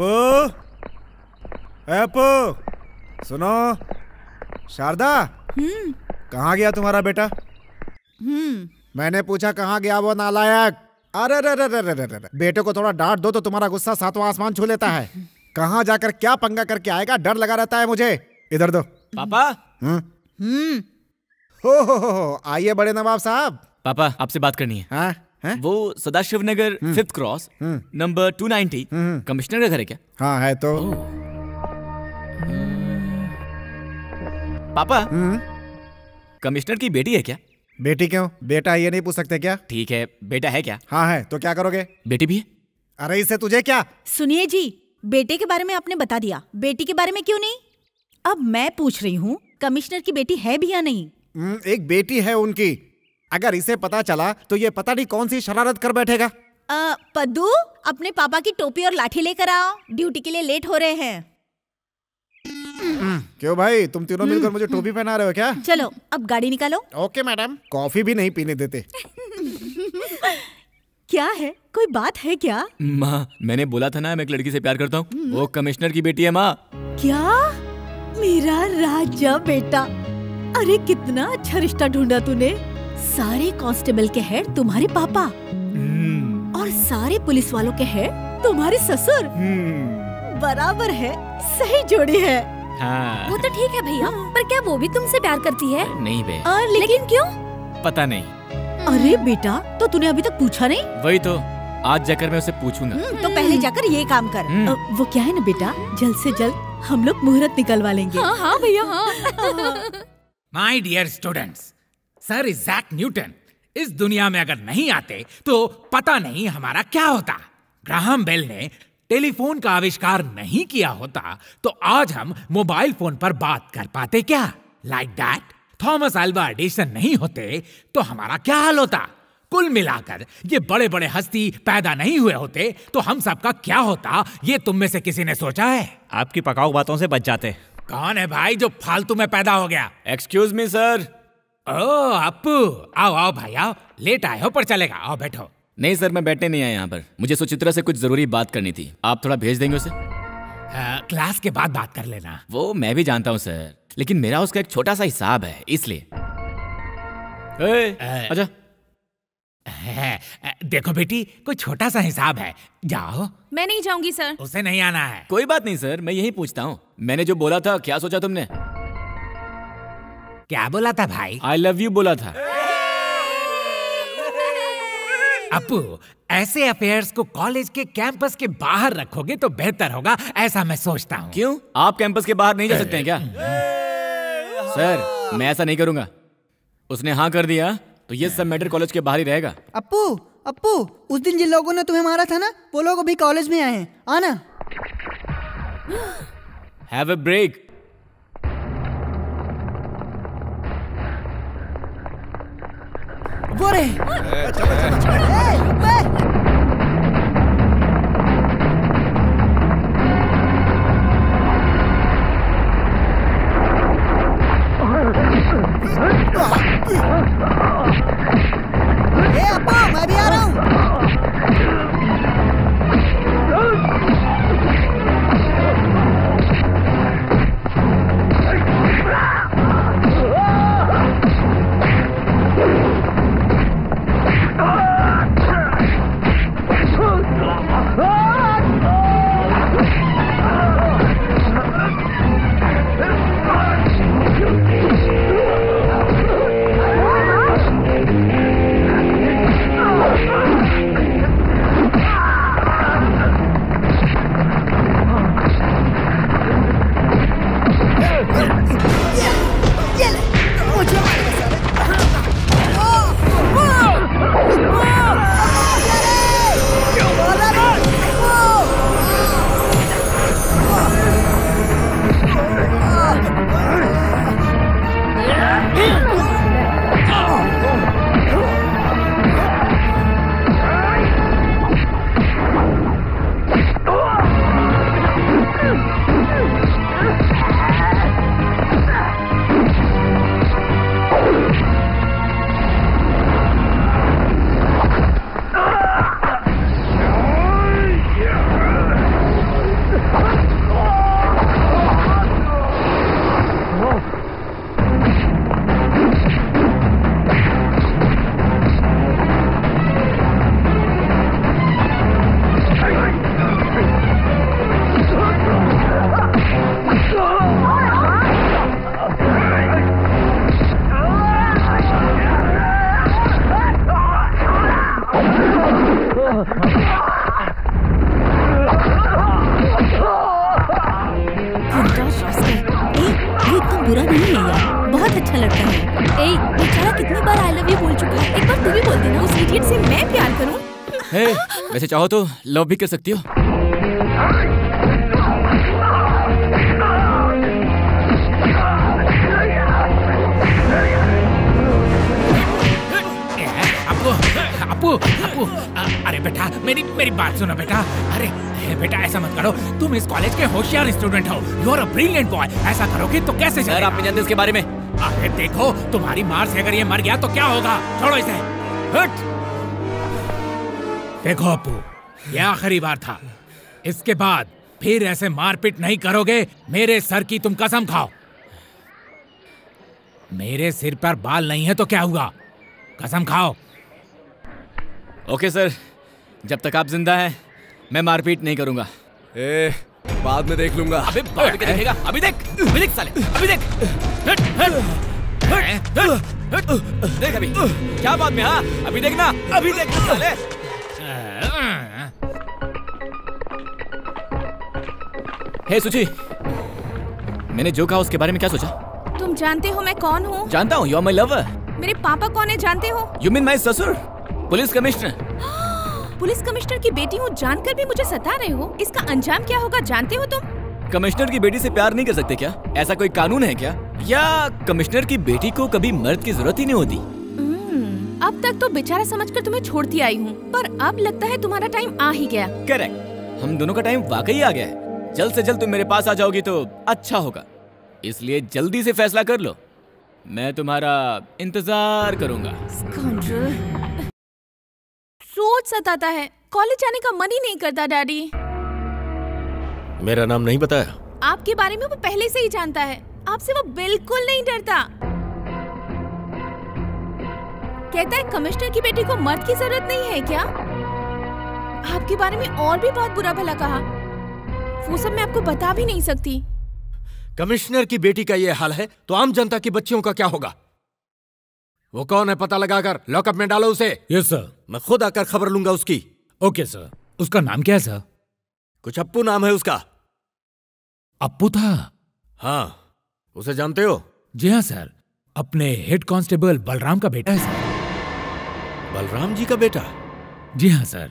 पो ए सुनो। शारदा? कहाँ गया तुम्हारा बेटा? हम्म। मैंने पूछा कहाँ गया वो नालायक? अरे रे रे रे रे रे रे। बेटे को थोड़ा डांट दो तो तुम्हारा गुस्सा सातवां आसमान छू लेता है। कहाँ जाकर क्या पंगा करके आएगा? डर लगा रहता है मुझे। इधर दो। पापा? हम्म। हम्म। हो हो हो हो। आइए बड़े नवाब साहब। पापा आपसे बात करनी है। हाँ? हैं? वो सदाशिव नगर फिफ्थ क्रॉस हम्म। नंबर टू नाइनटी कमिश्नर का घर है क्या? हाँ है तो। पापा हम्म। कमिश्नर की बेटी है क्या? बेटी क्यों? बेटा ये नहीं पूछ सकते क्या? ठीक है बेटा है क्या? हाँ है। तो क्या करोगे? बेटी भी है? अरे इससे तुझे क्या? सुनिए जी बेटे के बारे में आपने बता दिया। बेटी के बारे में क्यों नहीं? अब मैं पूछ रही हूँ कमिश्नर की बेटी है भी या नहीं? हम्म, एक बेटी है उनकी। अगर इसे पता चला तो ये पता नहीं कौन सी शरारत कर बैठेगा। पद्दू अपने पापा की टोपी और लाठी लेकर आओ। ड्यूटी के लिए लेट हो रहे हैं। क्यों भाई? तुम तीनों मिलकर मुझे टोपी पहना रहे हो क्या? चलो अब गाड़ी निकालो। Okay madam. कॉफ़ी भी नहीं पीने देते। क्या है? कोई बात है क्या? माँ मैंने बोला था ना मैं एक लड़की से प्यार करता हूँ। वो कमिश्नर की बेटी है माँ। क्या? मेरा राजा बेटा। अरे कितना अच्छा रिश्ता ढूंढा तूने। सारे कांस्टेबल के हेड तुम्हारे पापा। और सारे पुलिस वालों के हेड तुम्हारे ससुर। बराबर है सही जोड़ी है। हाँ। वो तो ठीक है भैया पर क्या वो भी तुमसे प्यार करती है? नहीं बे। आ, लेकिन लेकिन क्यों? पता नहीं। अरे बेटा तो तूने अभी तक पूछा नहीं? वही तो आज जाकर मैं उसे पूछूँगा। हम्म, तो पहले जाकर ये काम कर। हम्म। वो क्या है ना बेटा जल्द से जल्द हम लोग मुहूर्त निकलवा लेंगे। हाँ हाँ भैया हाँ। My dear students sir Isaac Newton इस दुनिया में अगर नहीं आते तो पता नहीं हमारा क्या होता। ग्राहम बेल ने टेलीफोन का आविष्कार नहीं किया होता तो आज हम मोबाइल फ़ोन पर बात कर पाते क्या? Like that Thomas Alva Edison नहीं होते तो हमारा क्या हाल होता? कुल मिलाकर ये बड़े बड़े हस्ती पैदा नहीं हुए होते तो हम सबका क्या होता? ये तुम में से किसी ने सोचा है? आपकी पकाऊ बातों से बच जाते। कौन है भाई जो फालतू में पैदा हो गया? एक्सक्यूज मी सर ओ अप्पू। आओ आओ भाई आओ। लेट आए हो पर चलेगा। आओ बैठो। नहीं सर मैं बैठने नहीं आया यहाँ पर। मुझे सुचित्रा से कुछ ज़रूरी बात करनी थी। आप थोड़ा भेज देंगे उसे? आ, क्लास के बाद बात कर लेना। वो मैं भी जानता हूँ सर। लेकिन मेरा उसका एक छोटा सा हिसाब है इसलिए। अच्छा है, देखो बेटी कोई छोटा सा हिसाब है। जाओ। मैं नहीं जाऊँगी सर। उसे नहीं आना है। कोई बात नहीं सर। मैं यही पूछता हूँ। मैंने जो बोला था क्या सोचा तुमने? क्या बोला था भाई? आई लव यू बोला था। अपू ऐसे अफेयर्स को कॉलेज के कैंपस के बाहर रखोगे तो बेहतर होगा ऐसा मैं सोचता हूँ। क्यों? आप कैंपस के बाहर नहीं जा सकते हैं क्या? सर मैं ऐसा नहीं करूँगा। उसने हाँ कर दिया तो ये सब मैटर कॉलेज के बाहर ही रहेगा। अपू अपू उस दिन जिन लोगों ने तुम्हें मारा था ना वो लोग अभी कॉलेज में आए हैं। आना। Have a break 뭐래? 잠깐, 잠깐, 잠깐. 에이, 오빠! हे, वैसे चाहो तो लव भी कर सकती हो। अपू अपू अरे बेटा मेरी मेरी बात सुनो बेटा। अरे बेटा ऐसा मत करो। तुम इस कॉलेज के होशियार स्टूडेंट हो। You are a brilliant boy ऐसा करोगे तो कैसे सर? आप जानते इसके बारे में। अरे देखो तुम्हारी मार से अगर ये मर गया तो क्या होगा? छोड़ो इसे। हट देखो अपू ये आखिरी बार था। इसके बाद फिर ऐसे मारपीट नहीं करोगे मेरे सर की तुम कसम खाओ। मेरे सिर पर बाल नहीं है तो क्या हुआ? कसम खाओ। ओके सर जब तक आप ज़िंदा हैं मैं मारपीट नहीं करूँगा। ए, बाद में देख लूँगा। अबे बाद में देखेगा? अभी देख अभी देख साले अभी देख। हट हट हट हट हट देख अभी। क्या बात में हाँ? अभी देखना अभी देखना साले। हे सुची मैंने जो कहा उसके बारे में क्या सोचा? तुम जानते हो मैं कौन हूँ? जानता हूँ यू आर माई लवर मेरे पापा कौन है जानते हो? यू मीन माई ससुर? पुलिस कमिश्नर पुलिस कमिश्नर की बेटी हूँ जानकर भी मुझे सता रहे हो। इसका अंजाम क्या होगा जानते हो तुम? कमिश्नर की बेटी से प्यार नहीं कर सकते क्या? ऐसा कोई कानून है क्या? या कमिश्नर की बेटी को कभी मर्द की ज़रूरत ही नहीं होती? अब तक तो बेचारा समझकर तुम्हें छोड़ती आई हूँ पर अब लगता है तुम्हारा टाइम आ ही गया। करेक्ट हम दोनों का टाइम वाकई आ गया है। जल्द से जल्द तुम मेरे पास आ जाओगी तो अच्छा होगा। इसलिए जल्दी से फैसला कर लो। मैं तुम्हारा इंतज़ार करूँगा. रोज सताता है। कॉलेज जाने का मन ही नहीं करता डैडी। मेरा नाम नहीं बताया आपके बारे में वो पहले से ही जानता है। आपसे वो बिल्कुल नहीं डरता। कहता है कमिश्नर की बेटी को मर्द की ज़रूरत नहीं है क्या? आपके बारे में और भी बहुत बुरा भला कहा। वो सब मैं आपको बता भी नहीं सकती। कमिश्नर की बेटी का ये हाल है तो आम जनता की बच्चियों का क्या होगा? वो कौन है पता लगाकर? लॉकअप में डालो उसे। यस सर मैं खुद आकर खबर लूँगा उसकी। ओके सर उसका नाम क्या है सर कुछ अप्पू नाम है उसका। अप्पू था? हाँ। उसे जानते हो? जी हाँ सर अपने हेड कांस्टेबल बलराम का बेटा है सर बलराम जी का बेटा? जी हाँ सर।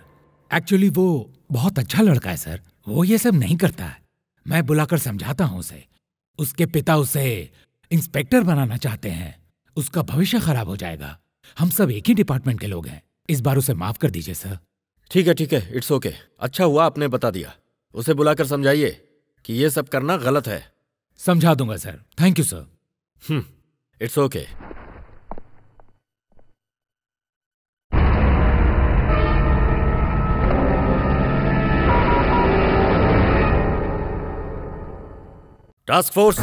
एक्चुअली वो बहुत अच्छा लड़का है सर। वो ये सब नहीं करता है। मैं बुलाकर समझाता हूँ उसे। उसके पिता उसे इंस्पेक्टर बनाना चाहते हैं। उसका भविष्य खराब हो जाएगा। हम सब एक ही डिपार्टमेंट के लोग हैं। इस बार उसे माफ़ कर दीजिए सर। ठीक है ठीक है। इट्स ओके अच्छा हुआ आपने बता दिया। उसे बुलाकर समझाइए कि ये सब करना गलत है। समझा दूँगा sir. Thank you sir hmm. It's okay task force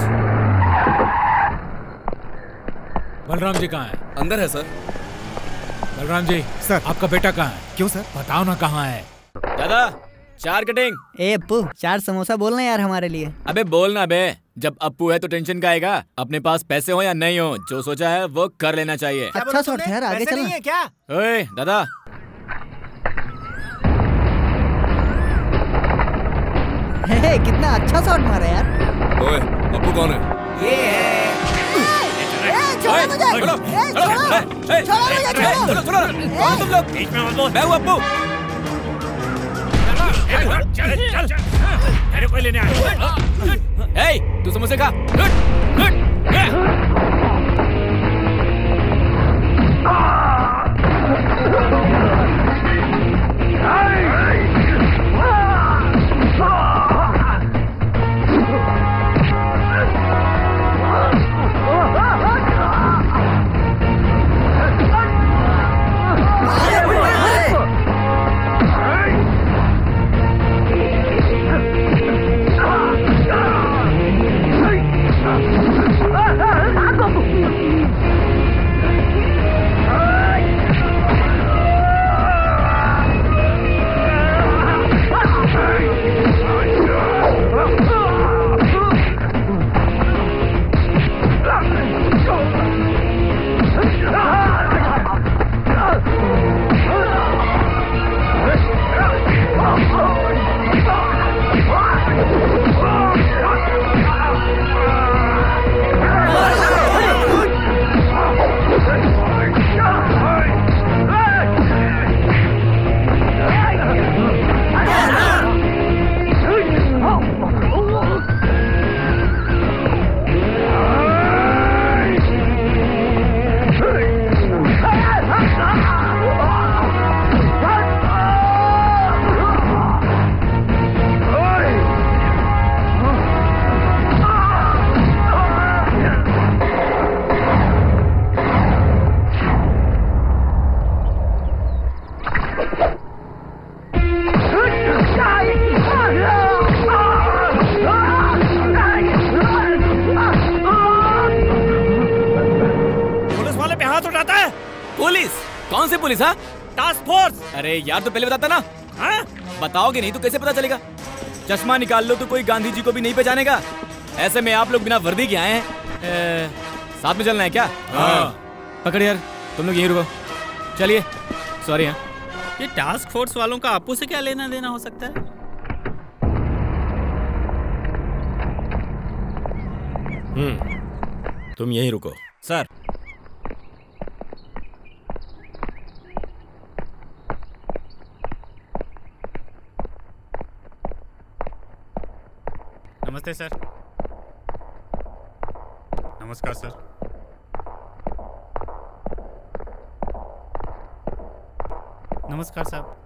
Balram ji कहाँ है? अंदर है सर। बलराम जी सर। आपका बेटा कहाँ है? क्यों सर? बताओ ना कहाँ है। दादा चार कटिंग। ए अप्पू चार समोसा बोलना यार हमारे लिए। अबे बोलना बे। जब अप्पू है तो टेंशन का आएगा। अपने पास पैसे हो या नहीं हो जो सोचा है वो कर लेना चाहिए। अच्छा शॉट है यार आगे चलना है क्या? ओए दादा। हे, हे, कितना अच्छा शॉट मारा यार। ओए अप्पू कौन है? में मैं हूँ अप्पू चल चल चल। मेरे को लेने आया। तू समोसे खा। गुड गुड पुलिस हाँ? टास्क फोर्स अरे यार तो पहले बताता ना। हाँ? बताओगे नहीं तो कैसे पता चलेगा? चश्मा निकाल लो तो कोई गांधी जी को भी नहीं पहचानेगा। ऐसे में आप लोग बिना वर्दी के आए हैं। साथ में चलना है क्या? हाँ। पकड़ यार तुम लोग यहीं रुको। चलिए सॉरी हाँ। ये टास्क फोर्स वालों का आपू से क्या लेना देना हो सकता है? हम्म तुम यहीं रुको। सर नमस्ते सर। नमस्कार सर। नमस्कार साहब।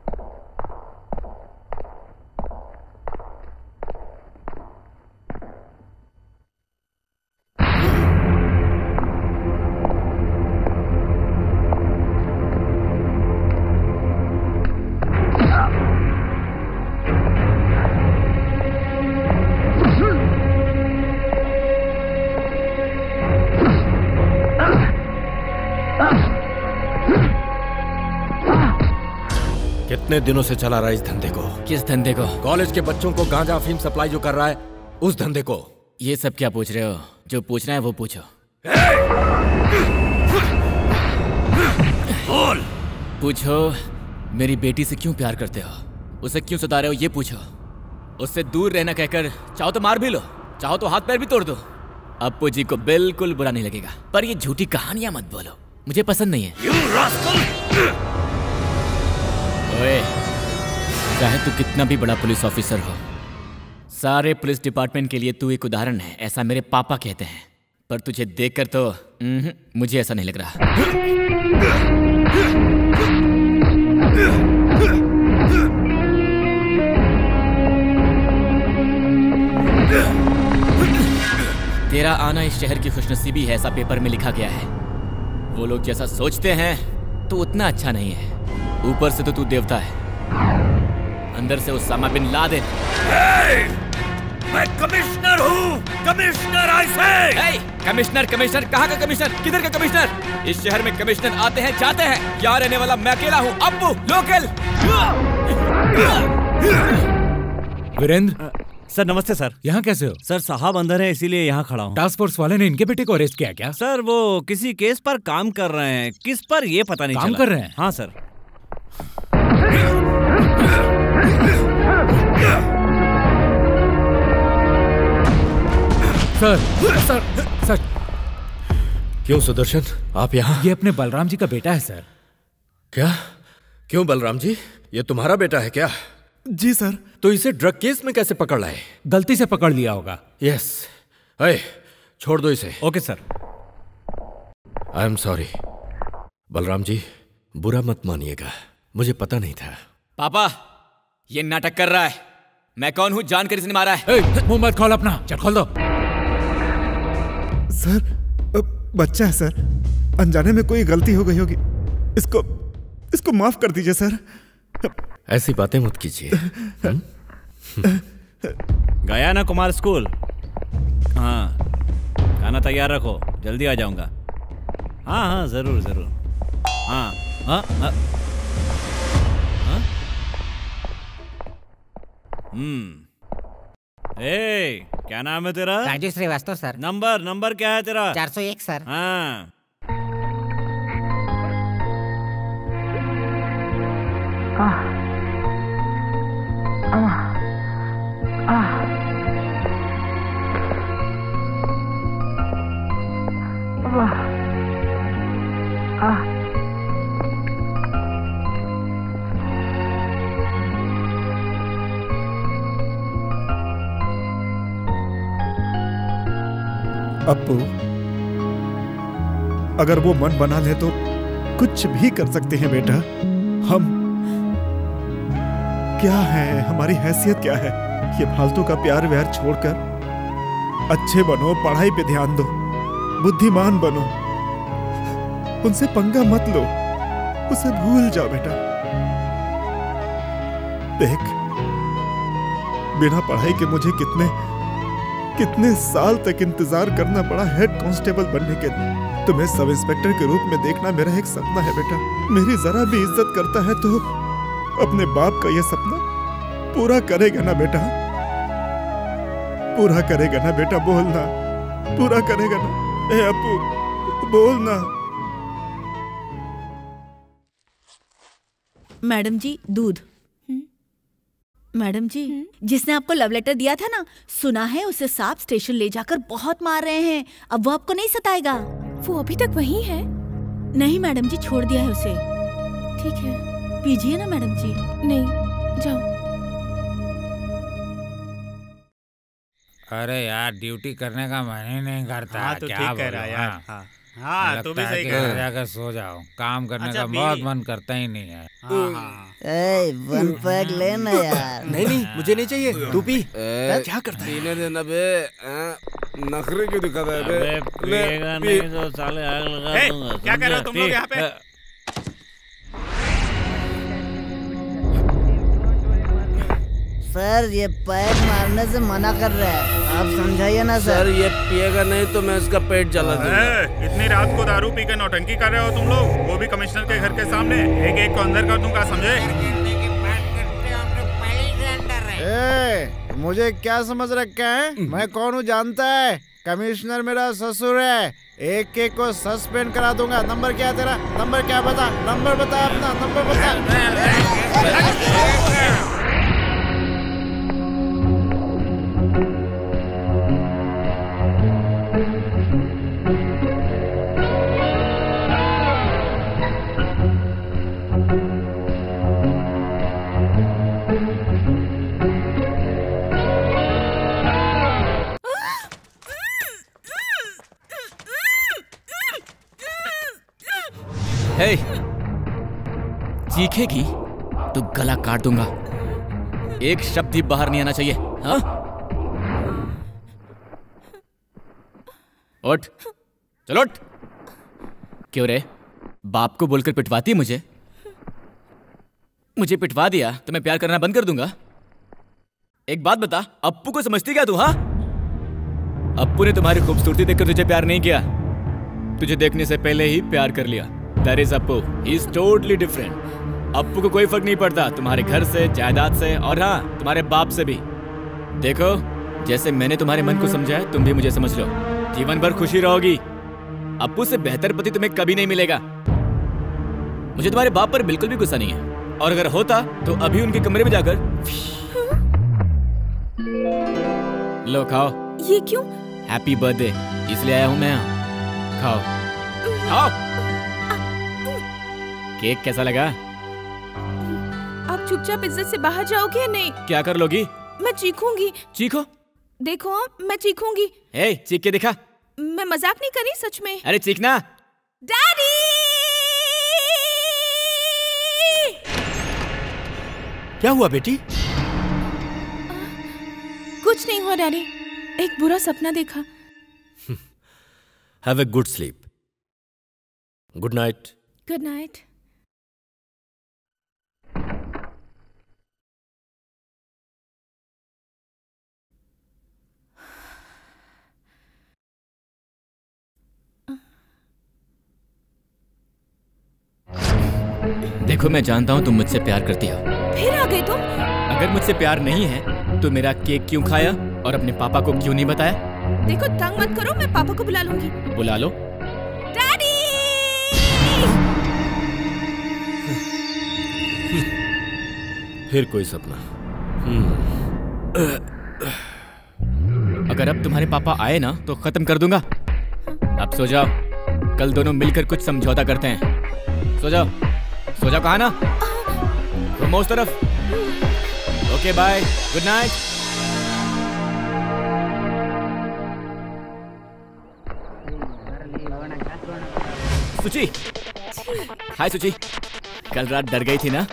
कितने दिनों से चला रहा है इस धंधे को? किस धंधे को? कॉलेज के बच्चों को गांजा अफीम सप्लाई जो कर रहा है उस धंधे को। ये सब क्या पूछ रहे हो? जो पूछना है वो पूछो। बोल। पूछो मेरी बेटी से क्यों प्यार करते हो? उसे क्यों सता रहे हो ये पूछो। उससे दूर रहना कहकर चाहो तो मार भी लो चाहो तो हाथ पैर भी तोड़ दो। अप्पू जी को बिल्कुल बुरा नहीं लगेगा पर ये झूठी कहानियाँ मत बोलो। मुझे पसंद नहीं है। ओए, चाहे तू कितना भी बड़ा पुलिस ऑफिसर हो, सारे पुलिस डिपार्टमेंट के लिए तू एक उदाहरण है, ऐसा मेरे पापा कहते हैं। पर तुझे देखकर तो मुझे ऐसा नहीं लग रहा। तेरा आना इस शहर की खुशनसीबी है, ऐसा पेपर में लिखा गया है। वो लोग जैसा सोचते हैं तो उतना अच्छा नहीं है। ऊपर से तो तू देवता है। अंदर से उसामा बिन लादेन। मैं कमिश्नर हूँ। कमिश्नर ऐसे। Hey, कमिश्नर कमिश्नर कहाँ का कमिश्नर? किधर का कमिश्नर? इस शहर में कमिश्नर आते हैं जाते हैं। यहाँ रहने वाला मैं अकेला हूँ। अब्बू लोकल। वीरेंद्र? सर नमस्ते सर। यहाँ कैसे हो? सर साहब अंदर है इसीलिए यहाँ खड़ा हूँ। टास्क फोर्स वाले ने इनके बेटे को अरेस्ट किया क्या? सर वो किसी केस पर काम कर रहे हैं। किस पर ये पता नहीं काम चला। कर रहे हैं? हाँ सर। सर सर सर क्यों सुदर्शन? आप यहाँ? ये अपने बलराम जी का बेटा है सर क्या? क्यों बलराम जी? ये तुम्हारा बेटा है क्या? जी सर तो इसे ड्रग केस में कैसे पकड़ लाए? गलती से पकड़ लिया होगा। यस अरे छोड़ दो इसे। Okay sir I am sorry Balram ji बुरा मत मानिएगा। मुझे पता नहीं था। पापा ये नाटक कर रहा है। मैं कौन हूँ? जानकर इसने मारा है। मुँह मत खोल अपना। चल खोल दो। सर बच्चा है सर। अनजाने में कोई गलती हो गई होगी। इसको इसको माफ़ कर दीजिए सर। ऐसी बातें मत कीजिए हम्म? गया ना कुमार स्कूल? हाँ। खाना तैयार रखो। जल्दी आ जाऊँगा। हाँ हाँ ज़रूर ज़रूर। हाँ हाँ हाँ हाँ? हम्म। ए क्या नाम है तेरा? Raju Srivastava sir. Number number क्या है तेरा? चार सौ एक सर। हाँ। अप्पू, अगर वो मन बना ले तो कुछ भी कर सकते हैं बेटा। हम क्या है? हमारी हैसियत क्या है? ये फालतू का प्यार व्यार छोड़कर अच्छे बनो, पढ़ाई पे ध्यान दो, बुद्धिमान बनो। उनसे पंगा मत लो, उसे भूल जाओ बेटा। देख, बिना पढ़ाई के मुझे कितने कितने साल तक इंतज़ार करना पड़ा हेड कांस्टेबल बनने के लिए। तुम्हें सब इंस्पेक्टर के रूप में देखना मेरा एक सपना है बेटा। मेरी जरा भी इज़्ज़त करता है तो अपने बाप का ये सपना पूरा करेगा ना बेटा? पूरा करेगा ना बेटा, बोलना। पूरा करेगा ना। ए अपू बोलना। मैडम जी, दूध। मैडम जी जिसने आपको लव लेटर दिया था ना सुना है उसे सांप स्टेशन ले जाकर बहुत मार रहे हैं। अब वो आपको नहीं सताएगा। वो अभी तक वही है? नहीं मैडम जी छोड़ दिया है उसे। ठीक है। पीजिए ना मैडम जी। नहीं जाओ। अरे यार ड्यूटी करने का मन ही नहीं करता। हाँ तो क्या ठीक कह रहा है यार हाँ। हाँ तो भी सही कह है। जाकर सो जाओ। काम करने अच्छा, का बहुत मन करता ही नहीं है। हाँ हाँ। ए वन पैक लेना यार। नहीं नहीं मुझे नहीं चाहिए। तू पी। क्या करता है? पीने देना बे नखरे क्यों दिखाता है बे? पिएगा नहीं तो साले आग लगा दूँगा क्या कर रहे हो तुम लोग यहाँ पे? सर ये पैक मारने से मना कर रहा है आप समझाइए ना सर सर ये पिएगा नहीं तो मैं इसका पेट जला दूँगा इतनी रात को दारू पी के नौटंकी कर रहे हो तुम लोग वो भी कमिश्नर के घर के सामने एक एक को अंदर कर दूँगा समझे मुझे क्या समझ रखा है मैं कौन हूँ जानता है कमिश्नर मेरा ससुर है एक एक को सस्पेंड करा दूँगा नंबर क्या तेरा नंबर क्या बता नंबर बता अपना नंबर बता चीखेगी तो गला काट दूँगा। एक शब्द ही बाहर नहीं आना चाहिए हाँ? उठ। चलो उठ। क्यों रे? बाप को बोलकर पिटवाती मुझे? मुझे पिटवा दिया तो मैं प्यार करना बंद कर दूँगा। एक बात बता, अप्पू को समझती क्या तू हाँ? अप्पू ने तुम्हारी खूबसूरती देखकर तुझे प्यार नहीं किया। तुझे देखने से पहले ही प्यार कर लिया। That is Appu. Is totally different Appu को कोई फ़र्क नहीं पड़ता तुम्हारे घर से जायदाद से और हाँ तुम्हारे बाप से भी। देखो जैसे मैंने तुम्हारे मन को समझा है तुम भी मुझे समझ लो। जीवन भर खुशी रहोगी। अप्पू से बेहतर पति तुम्हें कभी नहीं मिलेगा। मुझे तुम्हारे बाप पर बिल्कुल भी गुस्सा नहीं है। और अगर होता तो अभी उनके कमरे में जाकर लो खाओ। ये क्यों? हैप्पी बर्थडे इसलिए आया हूँ मैं खाओ। खाओ। केक कैसा लगा? चुपचाप इज़्ज़त से बाहर जाओगे या नहीं? क्या कर लोगी? मैं चीखूँगी। चीखो। देखो मैं चीखूँगी। ए चीख के दिखा। मैं मज़ाक नहीं करी सच में? अरे चीखना। डैडी! क्या हुआ बेटी? कुछ नहीं हुआ डैडी। एक बुरा सपना देखा। Have a good sleep good night good night देखो मैं जानता हूँ तुम मुझसे प्यार करती हो। फिर आ गए तुम? अगर मुझसे प्यार नहीं है तो मेरा केक क्यों खाया और अपने पापा को क्यों नहीं बताया? देखो तंग मत करो मैं पापा को बुला लूँगी। बुला लो। डैडी! फिर कोई सपना। अगर अब तुम्हारे पापा आए ना तो खत्म कर दूँगा। अब सो जाओ। कल दोनों मिलकर कुछ समझौता करते हैं। सो जाओ। सो जाओ कहा ना? उस तरफ़। ओके बाय गुड नाइट सुची। हाय सुची। कल रात डर गई थी ना?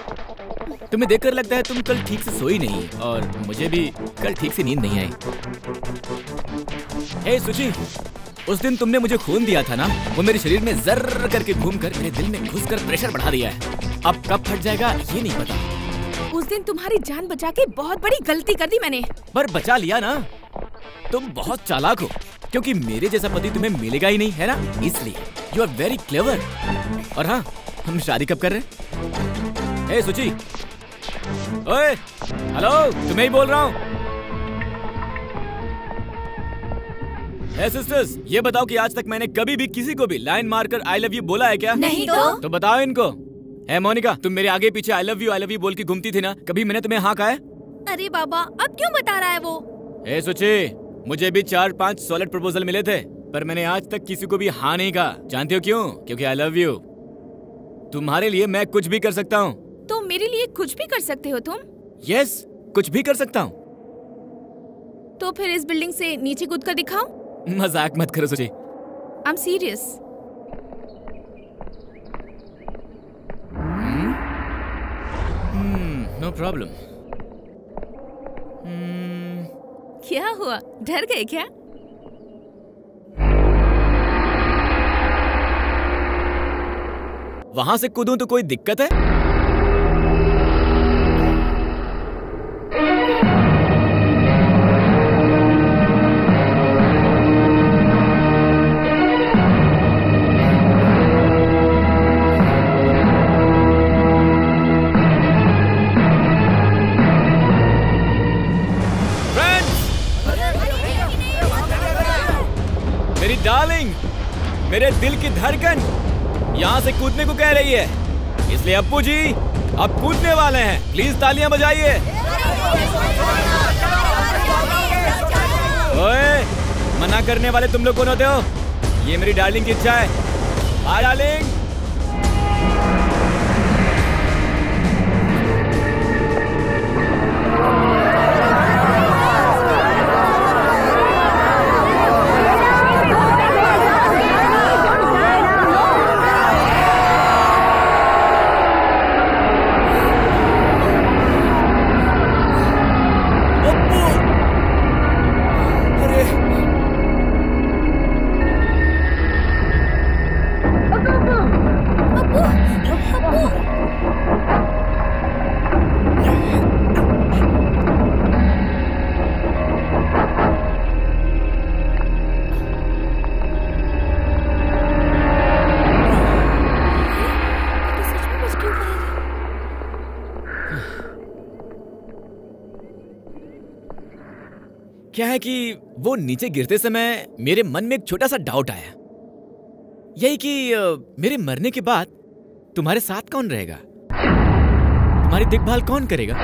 तुम्हें देखकर लगता है तुम कल ठीक से सोई नहीं और मुझे भी कल ठीक से नींद नहीं आई। हे सुची। उस दिन तुमने मुझे खून दिया था ना? वो मेरे शरीर में जर्र करके घूमकर मेरे दिल में घुसकर प्रेशर बढ़ा दिया है। अब कब फट जाएगा ये नहीं पता। उस दिन तुम्हारी जान बचा के बहुत बड़ी गलती कर दी मैंने। पर बचा लिया ना? तुम बहुत चालाक हो क्योंकि मेरे जैसा पति तुम्हें मिलेगा ही नहीं है ना? इसलिए यू आर वेरी क्लेवर और हाँ हम शादी कब कर रहे हैं? ए सुची। ओए हेलो तुम्हें ही बोल रहा हूँ। ए सिस्टर्स ये बताओ कि आज तक मैंने कभी भी किसी को भी लाइन मारकर आई लव यू बोला है क्या? नहीं तो? तो बताओ इनको। ए मोनिका तुम मेरे आगे पीछे I love you I love you बोल के घूमती थी ना? कभी मैंने तुम्हें हाँ कहा है? अरे बाबा अब क्यों बता रहा है वो? ए सुची मुझे भी चार पाँच सॉलिड प्रपोजल मिले थे पर मैंने आज तक किसी को भी हाँ नहीं कहा। जानते हो क्यों? क्योंकि आई लव यू तुम्हारे लिए मैं कुछ भी कर सकता हूँ। तो मेरे लिए कुछ भी कर सकते हो तुम? यस कुछ भी कर सकता हूँ। तो फिर इस बिल्डिंग से नीचे कूद कर दिखाओ मज़ाक मत करो Suchi I am serious no problem क्या हुआ? डर गए क्या? वहाँ से कूदूं तो कोई दिक्कत है? मेरे दिल की धड़कन यहाँ से कूदने को कह रही है। इसलिए अप्पू जी अब कूदने वाले हैं। प्लीज़ तालियाँ बजाइए। ओए, मना करने वाले तुम लोग कौन होते हो ये मेरी डार्लिंग की इच्छा है। हाँ डार्लिंग। क्या है कि वो नीचे गिरते समय मेरे मन में एक छोटा सा डाउट आया। यही कि मेरे मरने के बाद तुम्हारे साथ कौन रहेगा? तुम्हारी देखभाल कौन करेगा?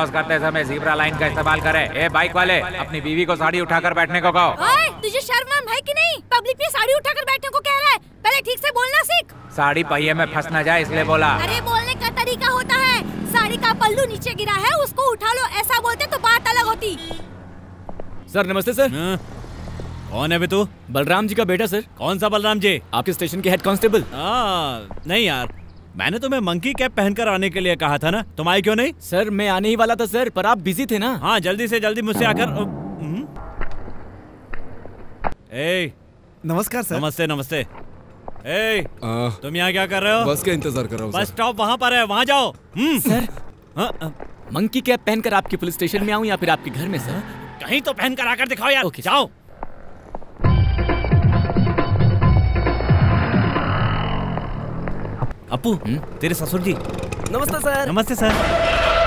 क्रॉस करते समय जीब्रा लाइन का इस्तेमाल करें। ए बाइक वाले अपनी बीवी को साड़ी उठाकर बैठने को कहो। तुझे शर्म है कि नहीं? पब्लिक में साड़ी उठाकर बैठने को कह रहा है। पहले ठीक से बोलना सीख। साड़ी पहिए में फंस न जाए इसलिए बोला। अरे बोलने का तरीका होता है। साड़ी का पल्लू नीचे गिरा है उसको उठा लो। ऐसा बोलते तो बात अलग होती। सर नमस्ते सर। कौन है बे तू? बलराम जी का बेटा सर। कौन सा बलराम जी? आपके स्टेशन के हेड कांस्टेबल नहीं यार। मैंने तुम्हें मंकी कैप पहनकर आने के लिए कहा था ना? तुम आई क्यों नहीं? सर मैं आने ही वाला था सर पर आप बिज़ी थे ना? हाँ जल्दी से जल्दी मुझसे आकर हम्म। ए नमस्कार सर। नमस्ते नमस्ते। ए तुम यहाँ क्या कर रहे हो? बस का इंतज़ार कर रहा हूँ बस स्टॉप वहाँ पर है वहाँ जाओ। हम्म। सर। हाँ, हाँ, मंकी कैप पहनकर आपके पुलिस स्टेशन में आऊँ या फिर आपके घर में सर? कहीं तो पहनकर आकर दिखाओ यार। ओके, जाओ। अपू तेरे ससुर जी। नमस्ते सर। नमस्ते सर।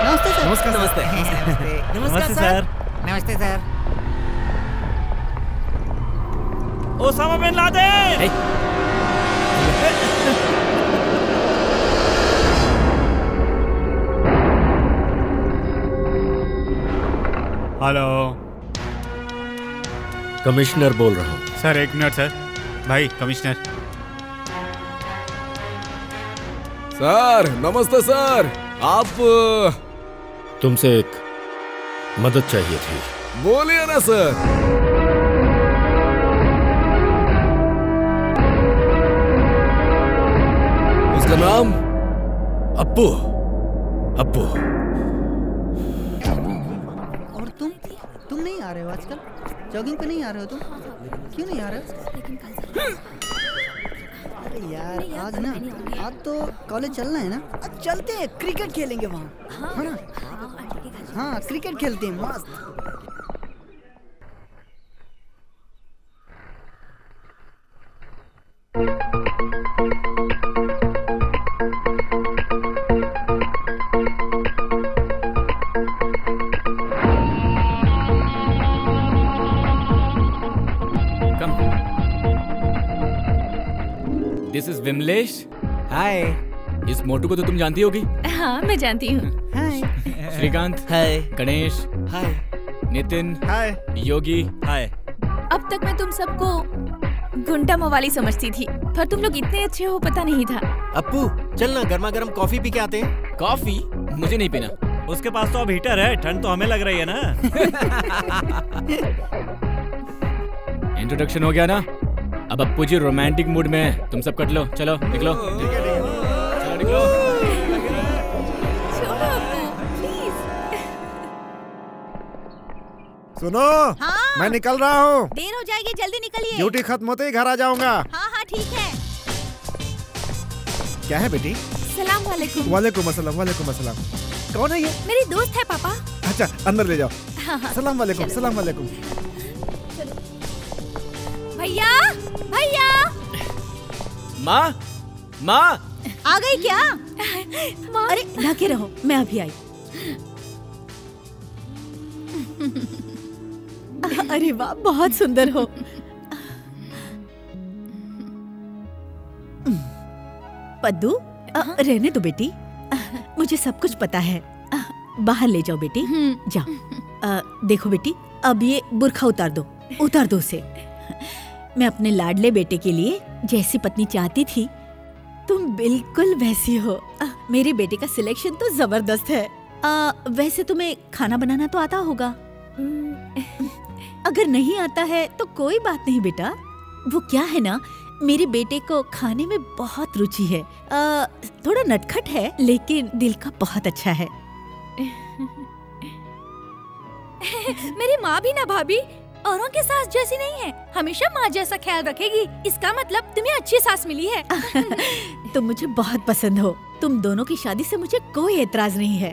नमस्ते सर। नमस्कार नमस्ते नमस्ते सर। नमस्ते sir. Osama bin Laden hello. Commissioner बोल रहा हूँ। सर एक मिनट सर। भाई कमिश्नर। सर नमस्ते सर। आप तुमसे एक मदद चाहिए थी। बोलिए ना सर। उसका नाम? अप्पू। अप्पू। और तुम? तुम नहीं आ रहे हो आजकल? जॉगिंग पे नहीं आ रहे हो तुम? क्यों नहीं आ रहे हो? अरे यार आज ना आज तो कॉलेज चलना है ना। आज चलते हैं क्रिकेट खेलेंगे वहाँ। है ना? हाँ क्रिकेट खेलते हैं मस्त। Come this is Vimlesh hi इस मोटू को तो तुम जानती होगी हाँ मैं जानती हूँ। हाय श्रीकांत हाय गणेश हाय नितिन हाय योगी हाय अब तक मैं तुम सबको गुंडा मवाली समझती थी पर तुम लोग इतने अच्छे हो पता नहीं था। अप्पू चल ना गर्मा गर्म कॉफ़ी पी के आते हैं। कॉफ़ी? मुझे नहीं पीना। उसके पास तो अब हीटर है ठंड तो हमें लग रही है ना। इंट्रोडक्शन हो गया ना? अब अप्पू जी रोमांटिक मूड में है। तुम सब कट लो। चलो निकलो। चलो निकलो। सुनो हाँ। मैं निकल रहा हूँ। देर हो जाएगी जल्दी निकलिए। ड्यूटी खत्म होते ही घर आ जाऊँगा। हाँ हाँ ठीक है। क्या है बेटी? सलाम वालेकुम। वालेकुम अस्सलाम वालेकुम अस्सलाम। कौन है ये? मेरी दोस्त है पापा। अच्छा अंदर ले जाओ। हाँ हाँ। सलाम वालेकुम सलाम वालेकुम। भैया? भैया? माँ? माँ? आ गई क्या? माँ? अरे ढके रहो मैं अभी आई। अरे वाह बहुत सुंदर हो। पद्दू रहने दो बेटी। मुझे सब कुछ पता है। बाहर ले जाओ बेटी। जाओ अ, देखो बेटी अब ये बुरखा उतार दो। उतार दो उसे। मैं अपने लाडले बेटे के लिए जैसी पत्नी चाहती थी तुम बिल्कुल वैसी हो। अ, मेरे बेटे का सिलेक्शन तो ज़बरदस्त है। अ, वैसे तुम्हें खाना बनाना तो आता होगा। अगर नहीं आता है तो कोई बात नहीं बेटा। वो क्या है ना मेरे बेटे को खाने में बहुत रुचि है। आ, थोड़ा नटखट है लेकिन दिल का बहुत अच्छा है। मेरी माँ भी ना भाभी? औरों के सास जैसी नहीं है। हमेशा माँ जैसा ख्याल रखेगी। इसका मतलब तुम्हें अच्छी सास मिली है। तुम मुझे बहुत पसंद हो। तुम दोनों की शादी से मुझे कोई एतराज़ नहीं है।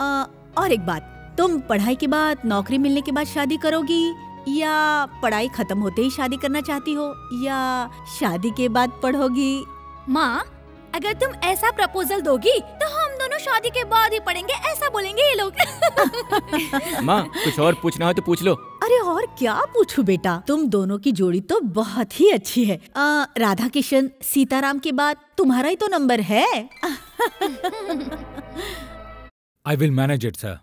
आ, और एक बात तुम पढ़ाई के बाद नौकरी मिलने के बाद शादी करोगी? या पढ़ाई खत्म होते ही शादी करना चाहती हो? या शादी के बाद पढ़ोगी? माँ अगर तुम ऐसा प्रपोजल दोगी तो हम दोनों शादी के बाद ही पढ़ेंगे ऐसा बोलेंगे ये लोग। माँ कुछ और पूछना हो तो पूछ लो। अरे और क्या पूछू बेटा? तुम दोनों की जोड़ी तो बहुत ही अच्छी है। आ, राधा किशन सीताराम के बाद तुम्हारा ही तो नंबर है। I will manage it sir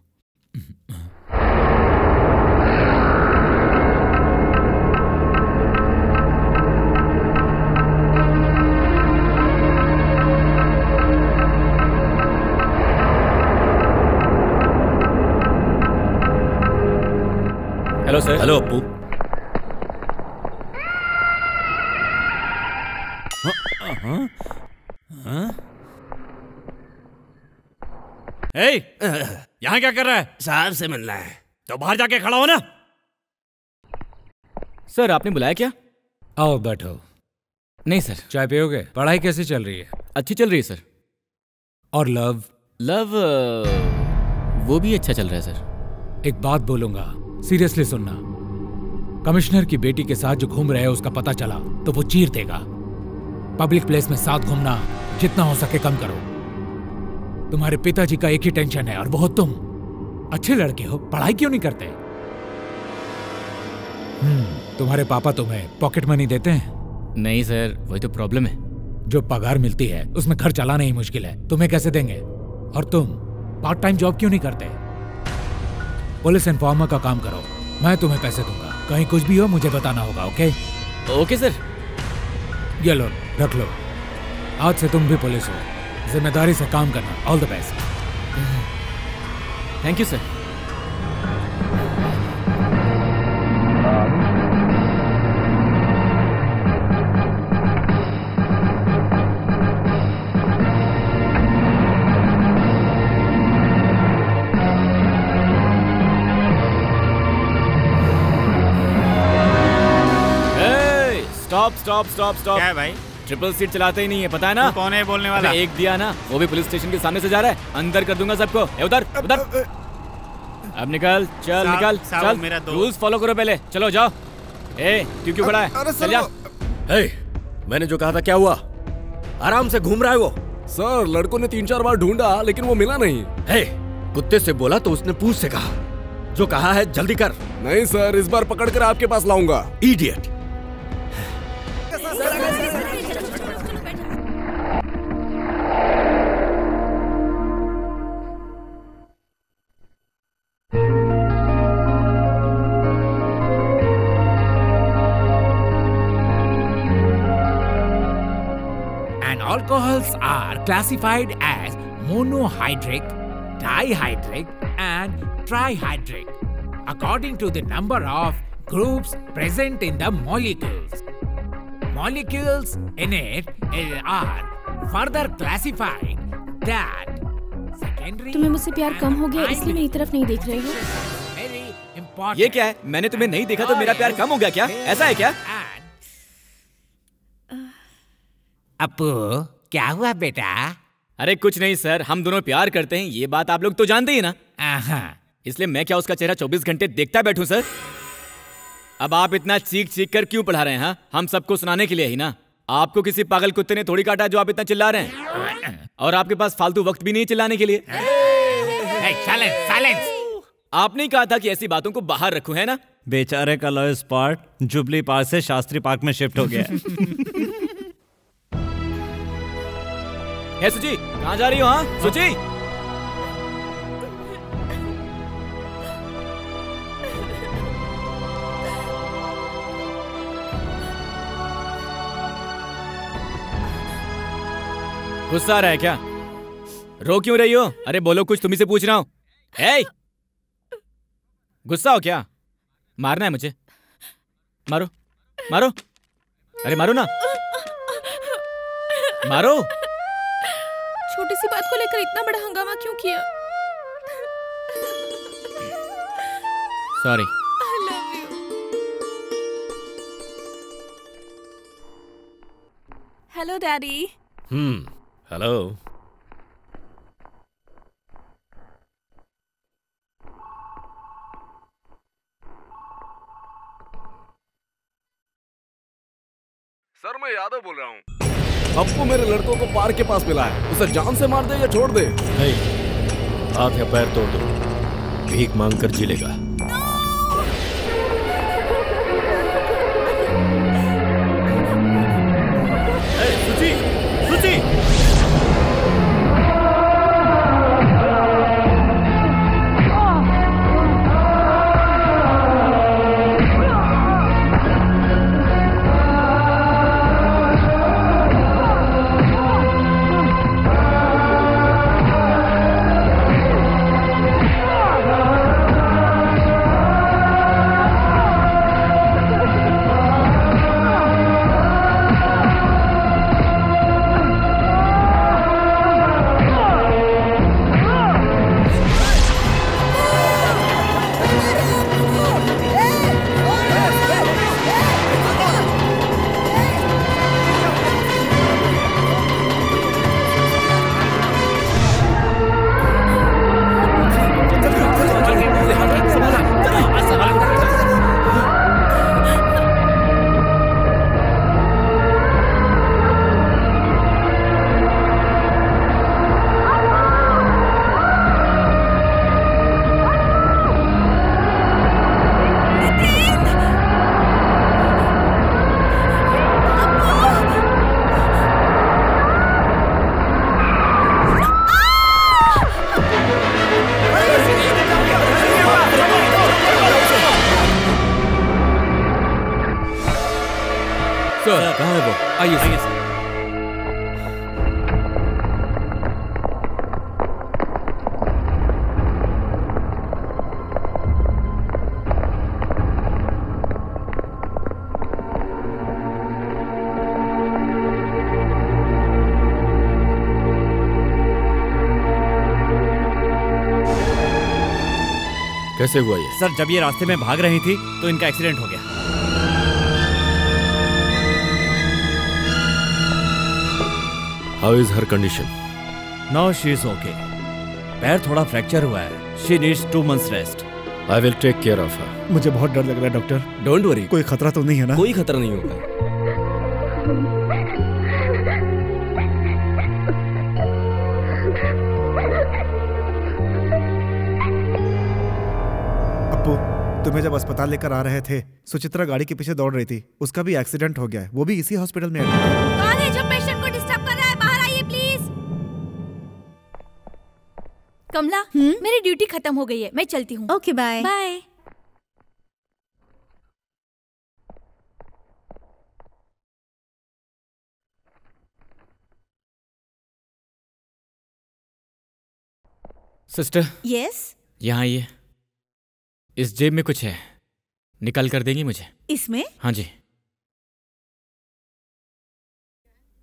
hello sir hello Appu यहाँ क्या कर रहा है? साहब से मिलना है। तो बाहर जाके खड़ा हो ना। सर आपने बुलाया क्या? आओ बैठो। नहीं सर। चाय पियोगे? पढ़ाई कैसी चल रही है? अच्छी चल रही है सर। और लव? लव वो भी अच्छा चल रहा है सर। एक बात बोलूँगा। सीरियसली सुनना। कमिश्नर की बेटी के साथ जो घूम रहे हैं उसका पता चला तो वो चीर देगा। पब्लिक प्लेस में साथ घूमना जितना हो सके कम करो। तुम्हारे पिताजी का एक ही टेंशन है और वो हो तुम। अच्छे लड़के हो पढ़ाई क्यों नहीं करते? हम्म तुम्हारे पापा तुम्हें पॉकेट मनी देते हैं? नहीं सर वही तो प्रॉब्लम है। जो पगार मिलती है उसमें घर चलाना ही मुश्किल है। तुम्हें कैसे देंगे? और तुम पार्ट टाइम जॉब क्यों नहीं करते? पुलिस इन्फॉर्मर का काम करो। मैं तुम्हें पैसे दूँगा। कहीं कुछ भी हो मुझे बताना होगा ओके ओके सर ये लो रख लो। आज से तुम भी पुलिस हो। ज़िम्मेदारी से काम करना। All the best thank you sir stop stop stop क्या है भाई? ट्रिपल सीट चलाते ही नहीं है पता है ना? कौन है बोलने वाला? एक दिया ना वो भी पुलिस स्टेशन के सामने से जा रहा है। अंदर कर दूँगा सबको। उधर उधर। अब निकल चल निकल चल। मेरा रूल्स फॉलो करो पहले। चलो जाओ। ए क्यों क्यों खड़ा है? चल जा। हे, मैंने जो कहा था क्या हुआ? आराम से घूम रहा है वो। सर लड़कों ने तीन चार बार ढूंढा लेकिन वो मिला नहीं। हे, कुत्ते से बोला तो उसने पूछ से कहा। जो कहा है जल्दी कर। नहीं सर इस बार पकड़ कर आपके पास लाऊँगा। Idiot And alcohols are classified as monohydric, dihydric, and trihydric according to the number of groups present in the molecules. Molecules in it are further classified that secondary तुम्हें मुझसे प्यार कम हो गया इसलिए मेरी तरफ़ नहीं देख रहे हो. ये क्या है? मैंने तुम्हें नहीं देखा तो मेरा प्यार कम हो गया क्या? ऐसा है क्या? अपू क्या हुआ बेटा? अरे कुछ नहीं सर हम दोनों प्यार करते हैं ये बात आप लोग तो जानते ही ना। इसलिए मैं क्या उसका चेहरा 24 घंटे देखता बैठूं सर? अब आप इतना चीख चीख कर क्यों पढ़ा रहे हैं हाँ? हम सबको सुनाने के लिए ही ना। आपको किसी पागल कुत्ते ने थोड़ी काटा जो आप इतना चिल्ला रहे हैं? और आपके पास फालतू वक्त भी नहीं चिल्लाने के लिए. आपने कहा था कि ऐसी बातों को बाहर रखू है ना? बेचारे का लॉयस पार्ट जुबली पार्क से शास्त्री पार्क में शिफ्ट हो गया। है है सुची कहाँ जा रही हो हाँ? सुची! गुस्सा आ रहा है क्या? रो क्यों रही हो? अरे बोलो कुछ तुम्ही से पूछ रहा हूँ। हे गुस्सा हो क्या? मारना है मुझे। मारो। मारो। अरे मारो ना। मारो। छोटी सी बात को लेकर इतना बड़ा हंगामा क्यों किया? Sorry hello daddy hmm hello sir मैं यादव बोल रहा हूँ। पप्पू मेरे लड़कों को पार्क के पास मिला है। उसे जान से मार दे या छोड़ दे? नहीं हाथ या पैर तोड़ दो। भीख मांग कर जिलेगा कैसे हुआ ये। सर जब ये रास्ते में भाग रही थी तो इनका एक्सीडेंट हो गया। How is her condition now she is okay पैर थोड़ा फ्रैक्चर हुआ है। She needs two months rest I will take care of her मुझे बहुत डर लग रहा है डॉक्टर डोंट वरी कोई खतरा तो नहीं है ना? कोई खतरा नहीं होगा। तुम्हें जब अस्पताल लेकर आ रहे थे सुचित्रा गाड़ी के पीछे दौड़ रही थी। उसका भी एक्सीडेंट हो गया है। वो भी इसी हॉस्पिटल में admit है जो पेशेंट को डिस्टर्ब कर रहा है? बाहर आइए प्लीज़ कमला मेरी ड्यूटी खत्म हो गई है। मैं चलती हूँ। Okay bye bye sister yes यहाँ आइए। इस जेब में कुछ है। निकाल कर देंगी मुझे। इसमें? हाँ जी।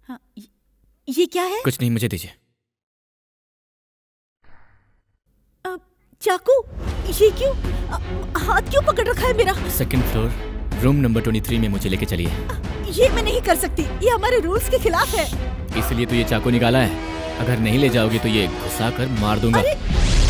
हाँ, ये- क्या है? कुछ नहीं मुझे दीजिए। चाकू? ये क्यों? हाथ क्यों पकड़ रखा है मेरा? सेकंड फ्लोर रूम नंबर 23 में मुझे लेके चलिए। ये मैं नहीं कर सकती। ये हमारे रूल्स के खिलाफ है। इसलिए तो ये चाकू निकाला है। अगर नहीं ले जाओगे तो ये घुसा कर मार दूँगा। क्या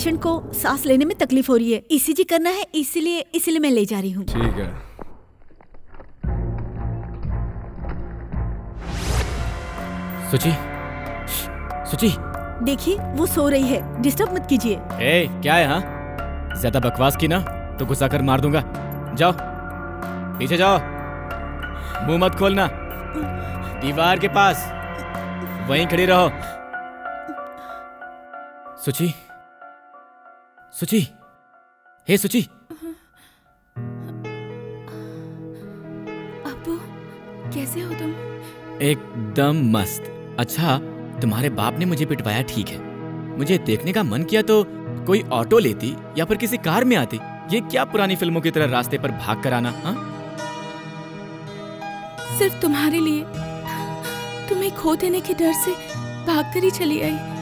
पेशेंट को सांस लेने में तकलीफ़ हो रही है। ईसीजी करना है इसीलिए इसीलिए मैं ले जा रही हूँ। ठीक है। सुची सुची। देखिए वो सो रही है। डिस्टर्ब मत कीजिए। ए क्या है हाँ ज़्यादा बकवास की ना तो घुसा कर मार दूँगा। जाओ पीछे जाओ। मुँह मत खोलना। दीवार के पास। वहीं खड़ी रहो। सुची सुची। हे सुची। कैसे हो तुम? एकदम मस्त। अच्छा तुम्हारे बाप ने मुझे पिटवाया ठीक है। मुझे देखने का मन किया तो कोई ऑटो लेती या फिर किसी कार में आती। ये क्या पुरानी फ़िल्मों की तरह रास्ते पर भाग कर आना हाँ? सिर्फ़ तुम्हारे लिए। तुम्हें खो देने के डर से भाग कर ही चली आई।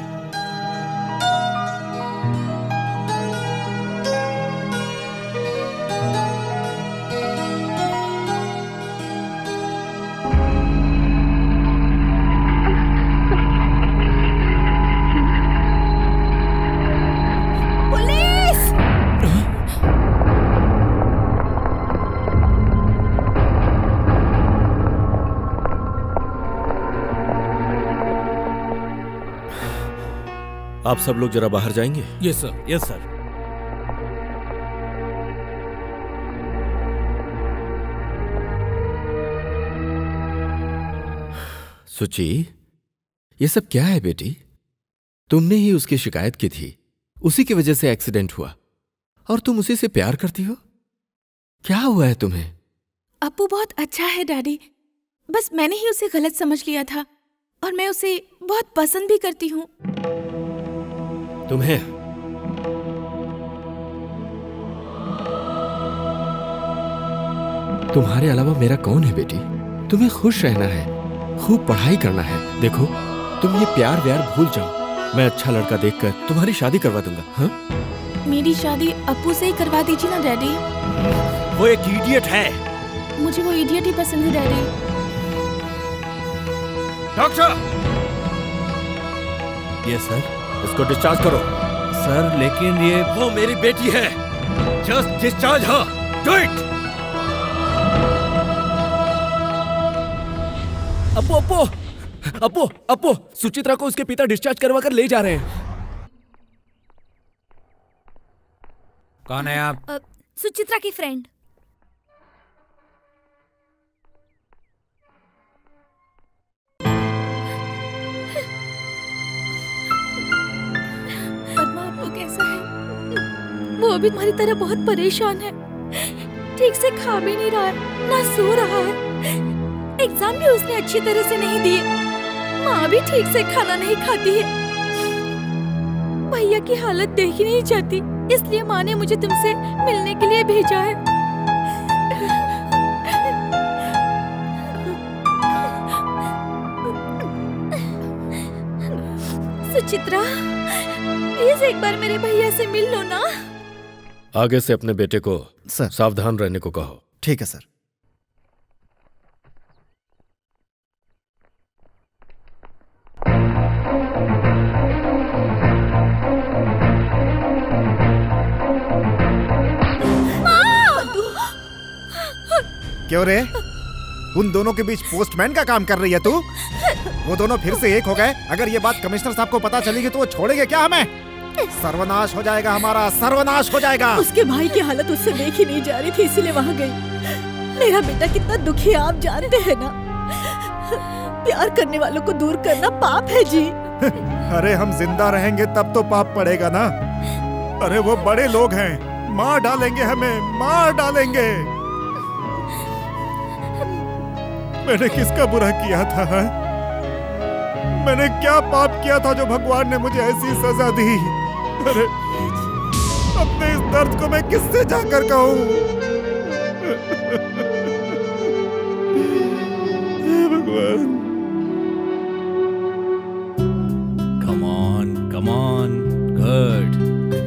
आप सब लोग जरा बाहर जाएँगे? यस सर यस सर सुची ये सब क्या है बेटी? तुमने ही उसकी शिकायत की थी। उसी की वजह से एक्सीडेंट हुआ। और तुम उसी से प्यार करती हो? क्या हुआ है तुम्हें? अप्पू बहुत अच्छा है डैडी। बस मैंने ही उसे गलत समझ लिया था। और मैं उसे बहुत पसंद भी करती हूँ। तुम्हें। तुम्हारे अलावा मेरा कौन है बेटी? तुम्हें खुश रहना है खूब पढ़ाई करना है। देखो तुम ये प्यार व्यार भूल जाओ। मैं अच्छा लड़का देखकर तुम्हारी शादी करवा दूँगा हाँ? मेरी शादी अप्पू से ही करवा दीजिए ना डैडी। वो एक इडियट है। मुझे वो इडियट ही पसंद है डैडी। डॉक्टर ये सर इसको डिस्चार्ज करो। सर लेकिन ये वो मेरी बेटी है। Just discharge her do it अपो अपो अपो अपो सुचित्रा को उसके पिता डिस्चार्ज करवा कर ले जा रहे हैं। कौन है आप? सुचित्रा की फ्रेंड वो भी तुम्हारी तरह बहुत परेशान है। ठीक से खा भी नहीं रहा है, ना सो रहा है। एग्ज़ाम भी उसने अच्छी तरह से नहीं दिए। माँ भी ठीक से खाना नहीं खाती है। भैया की हालत देख नहीं चाहती इसलिए माँ ने मुझे तुमसे मिलने के लिए भेजा है। सुचित्रा प्लीज़ एक बार मेरे भैया से मिल लो ना। आगे से अपने बेटे को सर। सावधान रहने को कहो। ठीक है सर। क्यों रे? उन दोनों के बीच पोस्टमैन का काम कर रही है तू? वो दोनों फिर से एक हो गए। अगर ये बात कमिश्नर साहब को पता चलेगी तो वो छोड़ेंगे क्या हमें? सर्वनाश हो जाएगा हमारा सर्वनाश हो जाएगा। उसके भाई की हालत उससे देखी नहीं जा रही थी इसलिए वहाँ गई। मेरा बेटा कितना दुखी है आप जानते हैं ना? प्यार करने वालों को दूर करना पाप है जी। अरे हम ज़िंदा रहेंगे तब तो पाप पड़ेगा ना? अरे वो बड़े लोग हैं। मार डालेंगे हमें मार डालेंगे। मैंने किसका बुरा किया था है? मैंने क्या पाप किया था जो भगवान ने मुझे ऐसी सजा दी? अरे अपने इस दर्द को मैं किससे जाकर कहूँ? हे भगवान। Come on come good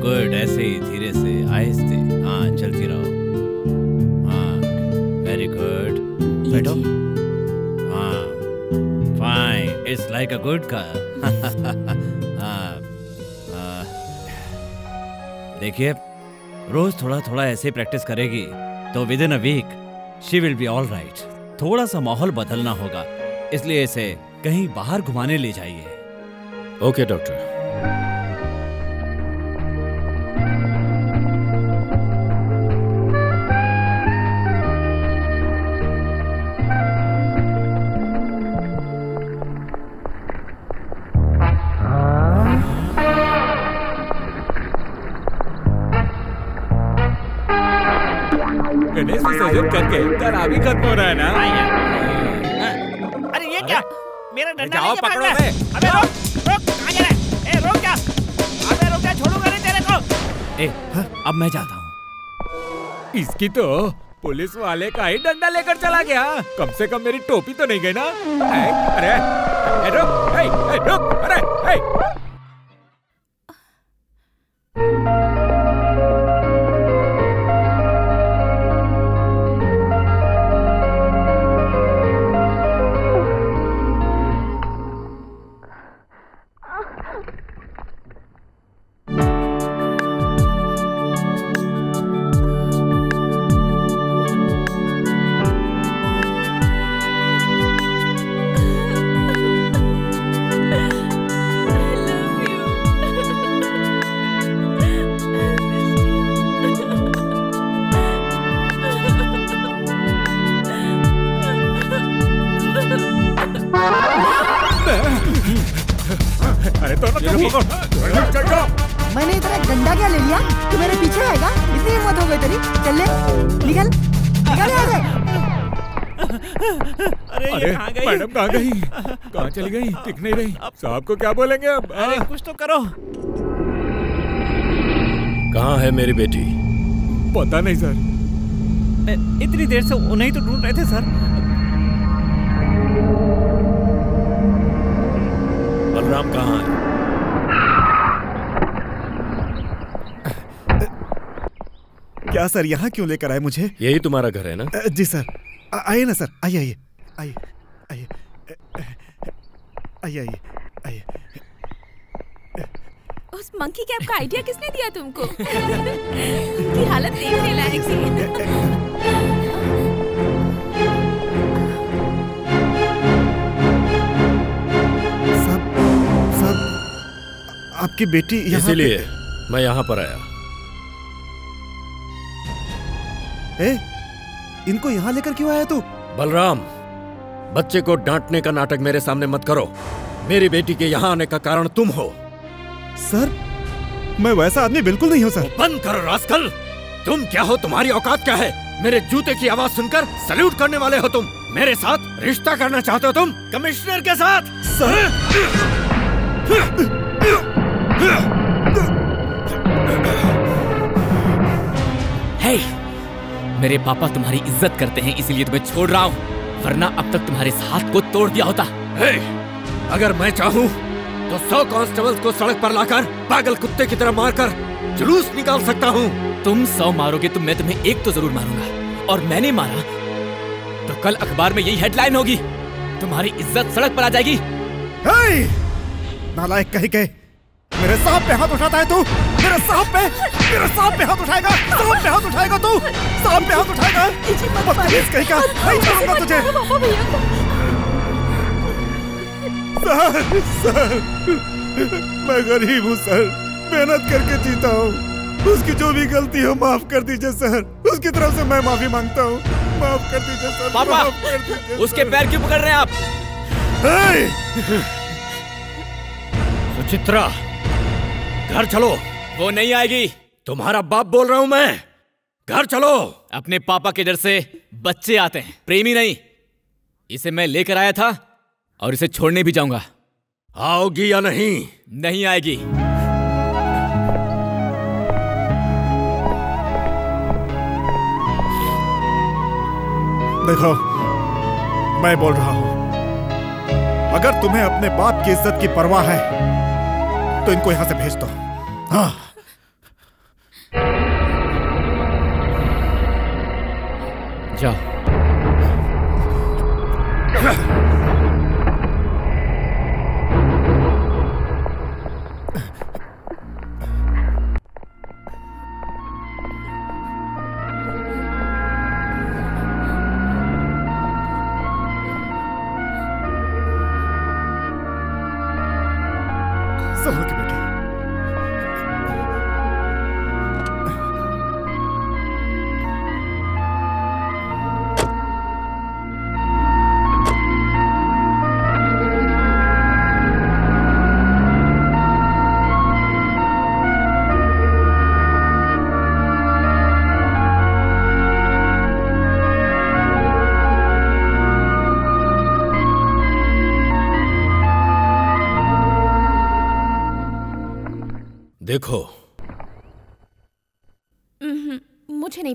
good ऐसे ही धीरे से आहिस्ते। हाँ चलती रहो। हाँ वेरी गुड बैठो हाँ fine it's like a good girl देखिए, रोज थोड़ा थोड़ा ऐसे प्रैक्टिस करेगी तो within a week she will be all right थोड़ा सा माहौल बदलना होगा, इसलिए इसे कहीं बाहर घुमाने ले जाइए। ओके डॉक्टर अब मैं जाता हूँ। इसकी तो पुलिस वाले का ही डंडा लेकर चला गया। कम से कम मेरी टोपी तो नहीं गई ना? अरे रुक रुक, अरे कहाँ गई। कहाँ चली गई? दिख नहीं रही। साहब को क्या बोलेंगे अब? अरे हाँ? कुछ तो करो। कहाँ है मेरी बेटी? पता नहीं सर। इतनी देर से उन्हें ही तो ढूंढ रहे थे सर। बलराम कहाँ है? क्या सर यहाँ क्यों लेकर आए मुझे? यही तुम्हारा घर है ना? जी सर। आइए ना सर। आइए आइए। आइए। आइए आइए आइए। उस मंकी कैप का आइडिया किसने दिया तुमको? उनकी हालत देखने लायक थी। सब सब आपकी बेटी इसीलिए मैं यहाँ पर आया। ए, इनको यहाँ लेकर क्यों आया तू? बलराम बच्चे को डांटने का नाटक मेरे सामने मत करो। मेरी बेटी के यहाँ आने का कारण तुम हो। सर मैं वैसा आदमी बिल्कुल नहीं हूँ सर। बंद करो रास्कल। तुम क्या हो तुम्हारी औकात क्या है? मेरे जूते की आवाज़ सुनकर सल्यूट करने वाले हो तुम। मेरे साथ रिश्ता करना चाहते हो तुम कमिश्नर के साथ। सर। हे मेरे पापा तुम्हारी इज़्ज़त करते हैं इसीलिए तुम्हें छोड़ रहा हूँ वरना अब तक तुम्हारे इस हाथ को तोड़ दिया होता। हे, अगर मैं चाहूँ तो सौ कांस्टेबल्स को सड़क पर लाकर पागल कुत्ते की तरह मारकर जुलूस निकाल सकता हूँ। तुम सौ मारोगे तो मैं तुम्हें एक तो ज़रूर मारूँगा। और मैंने मारा तो कल अखबार में यही हेडलाइन होगी। तुम्हारी इज़्ज़त सड़क पर आ जाएगी। हे! नालायक कहीं के मेरे सांप पे हाथ उठाता है तू! मेरे सांप पे! मेरे सांप पे हाथ उठाएगा! सांप पे हाथ उठाएगा तू! सांप पे हाथ उठाएगा! बदतमीज कहीं का? नहीं छोड़ूँगा तुझे। Sir sir. मैं गरीब हूँ सर। मेहनत करके जीता हूँ। उसकी जो भी गलती हो माफ़ कर दीजिए सर। उसकी तरफ़ से मैं माफ़ी माँगता हूँ। माफ़ कर दीजिए सर। पापा कर दीजिए उसके पैर क्यों पकड़ रहे हैं आप! सुचित्रा घर चलो। वो नहीं आएगी। तुम्हारा बाप बोल रहा हूँ मैं। घर चलो। अपने पापा के डर से बच्चे आते हैं। प्रेमी नहीं। इसे मैं लेकर आया था। और इसे छोड़ने भी जाऊँगा। आओगी या नहीं? नहीं आएगी। देखो मैं बोल रहा हूँ अगर तुम्हें अपने बाप की इज़्ज़त की परवाह है तो इनको यहाँ से भेज दो। हाँ। जाओ।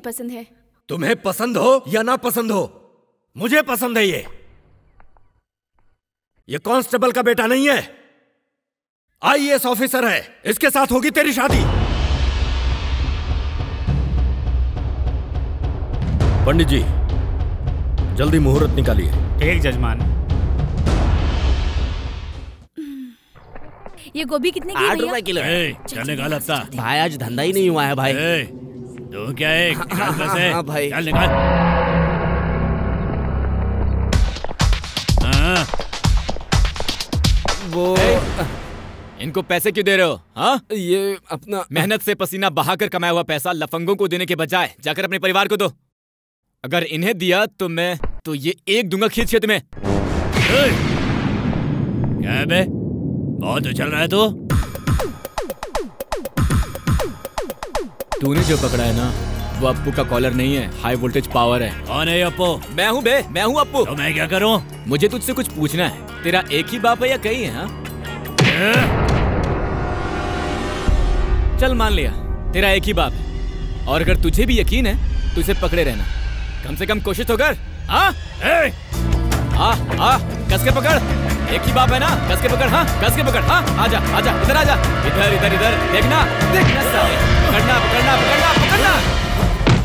पसंद है? तुम्हें पसंद हो या ना पसंद हो? मुझे पसंद है ये। ये कांस्टेबल का बेटा नहीं है। आईएएस ऑफिसर है। इसके साथ होगी तेरी शादी। पंडित जी जल्दी मुहूर्त निकालिए। ठीक जजमान। ये गोभी कितने की आठ? रुपए किलो चलने का लगता भाई आज धंधा ही नहीं हुआ है भाई। तो क्या है? निकाल पैसे हाँ, भाई। चल निकाल? हाँ। वो इनको पैसे क्यों दे रहे हो? हाँ? ये अपना मेहनत से पसीना बहाकर कमाया हुआ पैसा लफंगों को देने के बजाय जाकर अपने परिवार को दो। अगर इन्हें दिया तो मैं तो ये एक दूँगा खींच खेत में। क्या है बे? बहुत उछल रहा है तू। तूने जो पकड़ा है ना वो अप्पू का कॉलर नहीं है हाई वोल्टेज पावर है। कौन है ये अप्पू। मैं हूँ बे मैं हूँ अप्पू। तो मैं क्या करूँ? मुझे तुझसे कुछ पूछना है। तेरा एक ही बाप है या कई है हाँ? चल मान लिया तेरा एक ही बाप है। और अगर तुझे भी यकीन है तो इसे पकड़े रहना। कम से कम कोशिश तो कर हाँ? ए, आ आ कस के पकड़। एक ही बाप है ना? कस के पकड़ हाँ? कस के पकड़ हाँ? आजा आजा इधर आजा। इधर इधर इधर। देखना देखना साले। पकड़ना पकड़ना पकड़ना पकड़ना।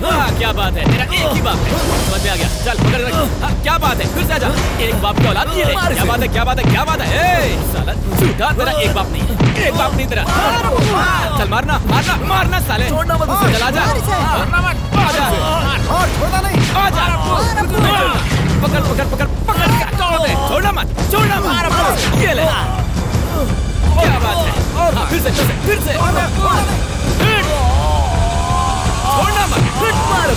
हाँ क्या बात है। तेरा एक ही बाप है। समझ में आ गया। चल पकड़ रख। हाँ, क्या बात है। फिर से आजा। एक बाप की औलाद ये ले क्या बात है क्या बात है क्या बात है? ए साला झूठा तेरा एक बाप नहीं है। एक बाप नहीं तेरा। हाँ, चल मारना मारना मारना साले। छोड़ना मत चल आजा। मारना मत आजा। और छोड़ना नहीं। आजा। पकड़ पकड़ पकड़ पकड़ छोड़ दे। छोड़ना मत छोड़ना मत। ये ले। क्या बात है? हाँ, फिर से फिर से फिर से। छोड़ना मत। हिट मार!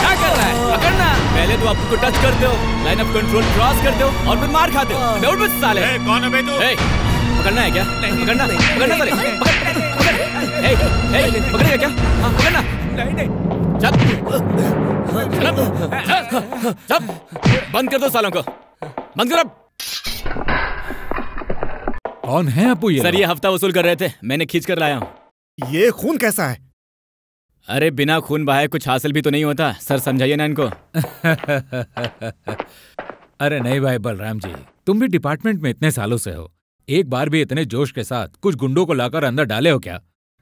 क्या कर रहा है? पकड़ना। पहले तो आपको टच कर दो लाइन ऑफ़ कंट्रोल क्रॉस कर दो और फिर मार खाते हो। साले। ए, कौन है बे तू? ए, पकड़ना है क्या? पकड़ना पकड़ना साले पकड़ पकड़ ए ए पकड़ेगा क्या? हाँ पकड़ना। नहीं नहीं। चल चल चल बंद कर दो सालों को। बंद करो। कौन है अपू ये सर ये हफ़्ता वसूल कर रहे थे। मैंने खींच कर लाया हूँ। ये खून कैसा है? अरे बिना खून बहाए कुछ हासिल भी तो नहीं होता। सर समझाइए ना इनको। अरे नहीं भाई बलराम जी। तुम भी डिपार्टमेंट में इतने सालों से हो। एक बार भी इतने जोश के साथ कुछ गुंडों को लाकर अंदर डाले हो क्या?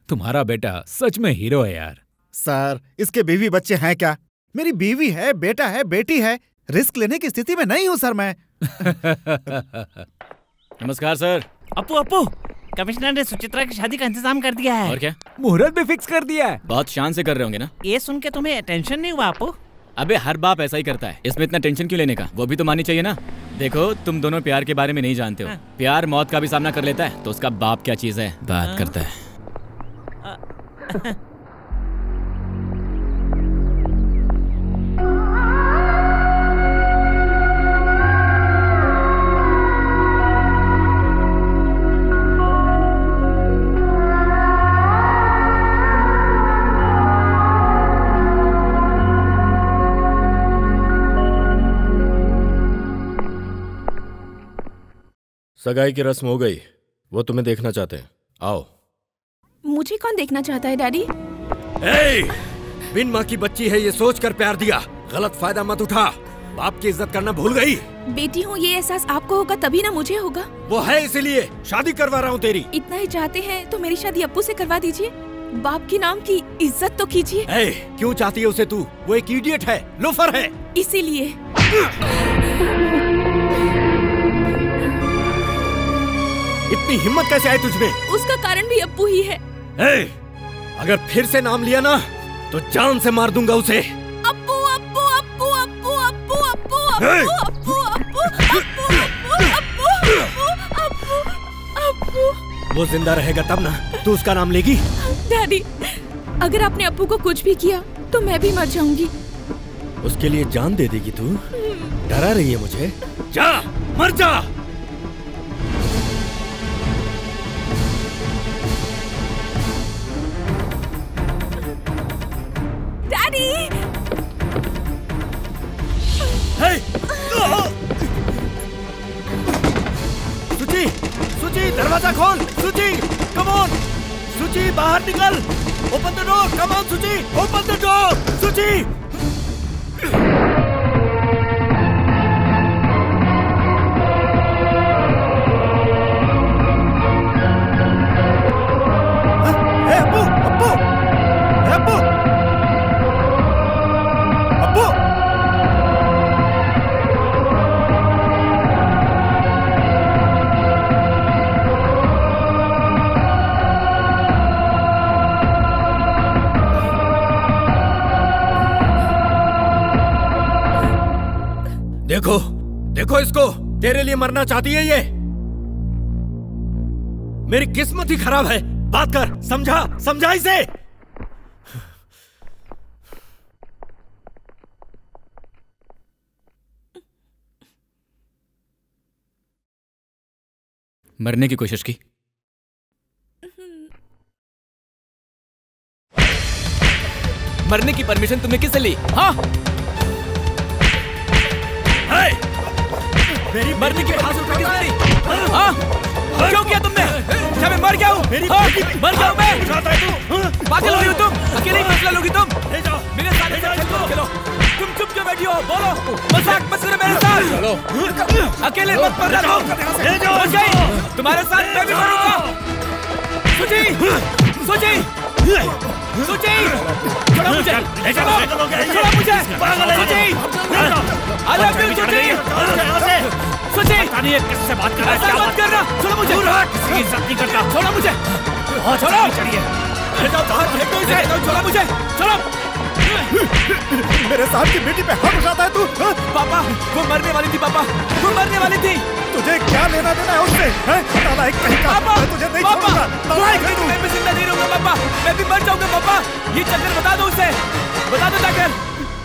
तुम्हारा बेटा सच में हीरो है यार। सर इसके बीवी बच्चे हैं क्या? मेरी बीवी है बेटा है बेटी है। रिस्क लेने की स्थिति में नहीं हूँ सर मैं। नमस्कार सर। अपू अपू कमिश्नर ने सुचित्रा की शादी का इंतज़ाम कर दिया है। और क्या? मुहूर्त भी फिक्स कर दिया है। बहुत शान से कर रहे होंगे ना? ये सुन के तुम्हें टेंशन नहीं हुआ अपू? अबे हर बाप ऐसा ही करता है। इसमें इतना टेंशन क्यों लेने का? वो भी तो माननी चाहिए ना। देखो तुम दोनों प्यार के बारे में नहीं जानते हो। हाँ। प्यार मौत का भी सामना कर लेता है तो उसका बाप क्या चीज़ है? बात हाँ। करता है। सगाई की रस्म हो गई। वो तुम्हें देखना चाहते हैं। आओ। मुझे कौन देखना चाहता है डैडी? बिन माँ की बच्ची है ये सोच कर प्यार दिया। गलत फ़ायदा मत उठा। बाप की इज़्ज़त करना भूल गई। बेटी हूँ ये एहसास आपको होगा तभी ना मुझे होगा। वो है इसीलिए शादी करवा रहा हूँ तेरी। इतना ही चाहते हैं तो मेरी शादी अप्पू से करवा दीजिए। बाप के नाम की इज़्ज़त तो कीजिए। क्यों चाहती है उसे तू? वो एक इडियट है लोफर है। इसीलिए। इतनी हिम्मत कैसे आई तुझमें उसका कारण भी अप्पू ही है। ए, अगर फिर से नाम लिया ना तो जान से मार दूँगा उसे अप्पू अप्पू अप्पू अप्पू अप्पू अप्पू अप्पू अप्पू अप्पू अप्पू अप्पू अप्पू अप्पू वो ज़िंदा रहेगा तब ना तू उसका नाम लेगी डैडी अगर आपने अप्पू को कुछ भी किया तो मैं भी मर जाऊँगी उसके लिए जान दे देगी तू डरा रही है मुझे जा मर जा डैडी सुची सुची, दरवाज़ा खोल, सुची कम ऑन सुची, बाहर निकल open the door come on Suchi open the door Suchi. तेरे लिए मरना चाहती है ये? मेरी किस्मत ही खराब है। बात कर। समझा। समझा इसे। मरने की कोशिश की। मरने की परमिशन तुमने किससे ली? हाँ। मेरी मरने की किससे ली हाँ? क्यों किया तुमने? क्या मैं मर गया हूँ? हाँ? मर गया हूँ मैं? पागल हो रही हो तुम? अकेले ही फैसला लोगी तुम? मेरे साथ खेलो खेलो। तुम चुप क्यों बैठी हो? बोलो। मज़ाक मत करो मेरे साथ। चलो। अकेले मत तुम बच गई। तुम्हारे साथ मैं भी मरूँगा। सुची सुची सुची छोड़ो मुझे छोड़ो छोड़ो मुझे सुची आई लव यू सुची नहीं किससे बात कर रहा है मत करना छोड़ो मुझे किसी की इज़्ज़त नहीं करता छोड़ो मुझे छोड़ो छोड़ो मुझे छोड़ो मेरे साहब की बेटी पे हाथ उठाता है तू हाँ? पापा वो मरने वाली थी पापा। वो मरने वाली थी। तुझे क्या लेना देना है उससे हैं? नालायक कहीं का पापा मैं तुझे नहीं पापा छोड़ूँगा। नालायक है तू मैं भी ज़िंदा नहीं रहूँगा पापा। मैं भी मर जाऊँगा पापा। ये चक्कर बता दो उसे। बता दो जाकर।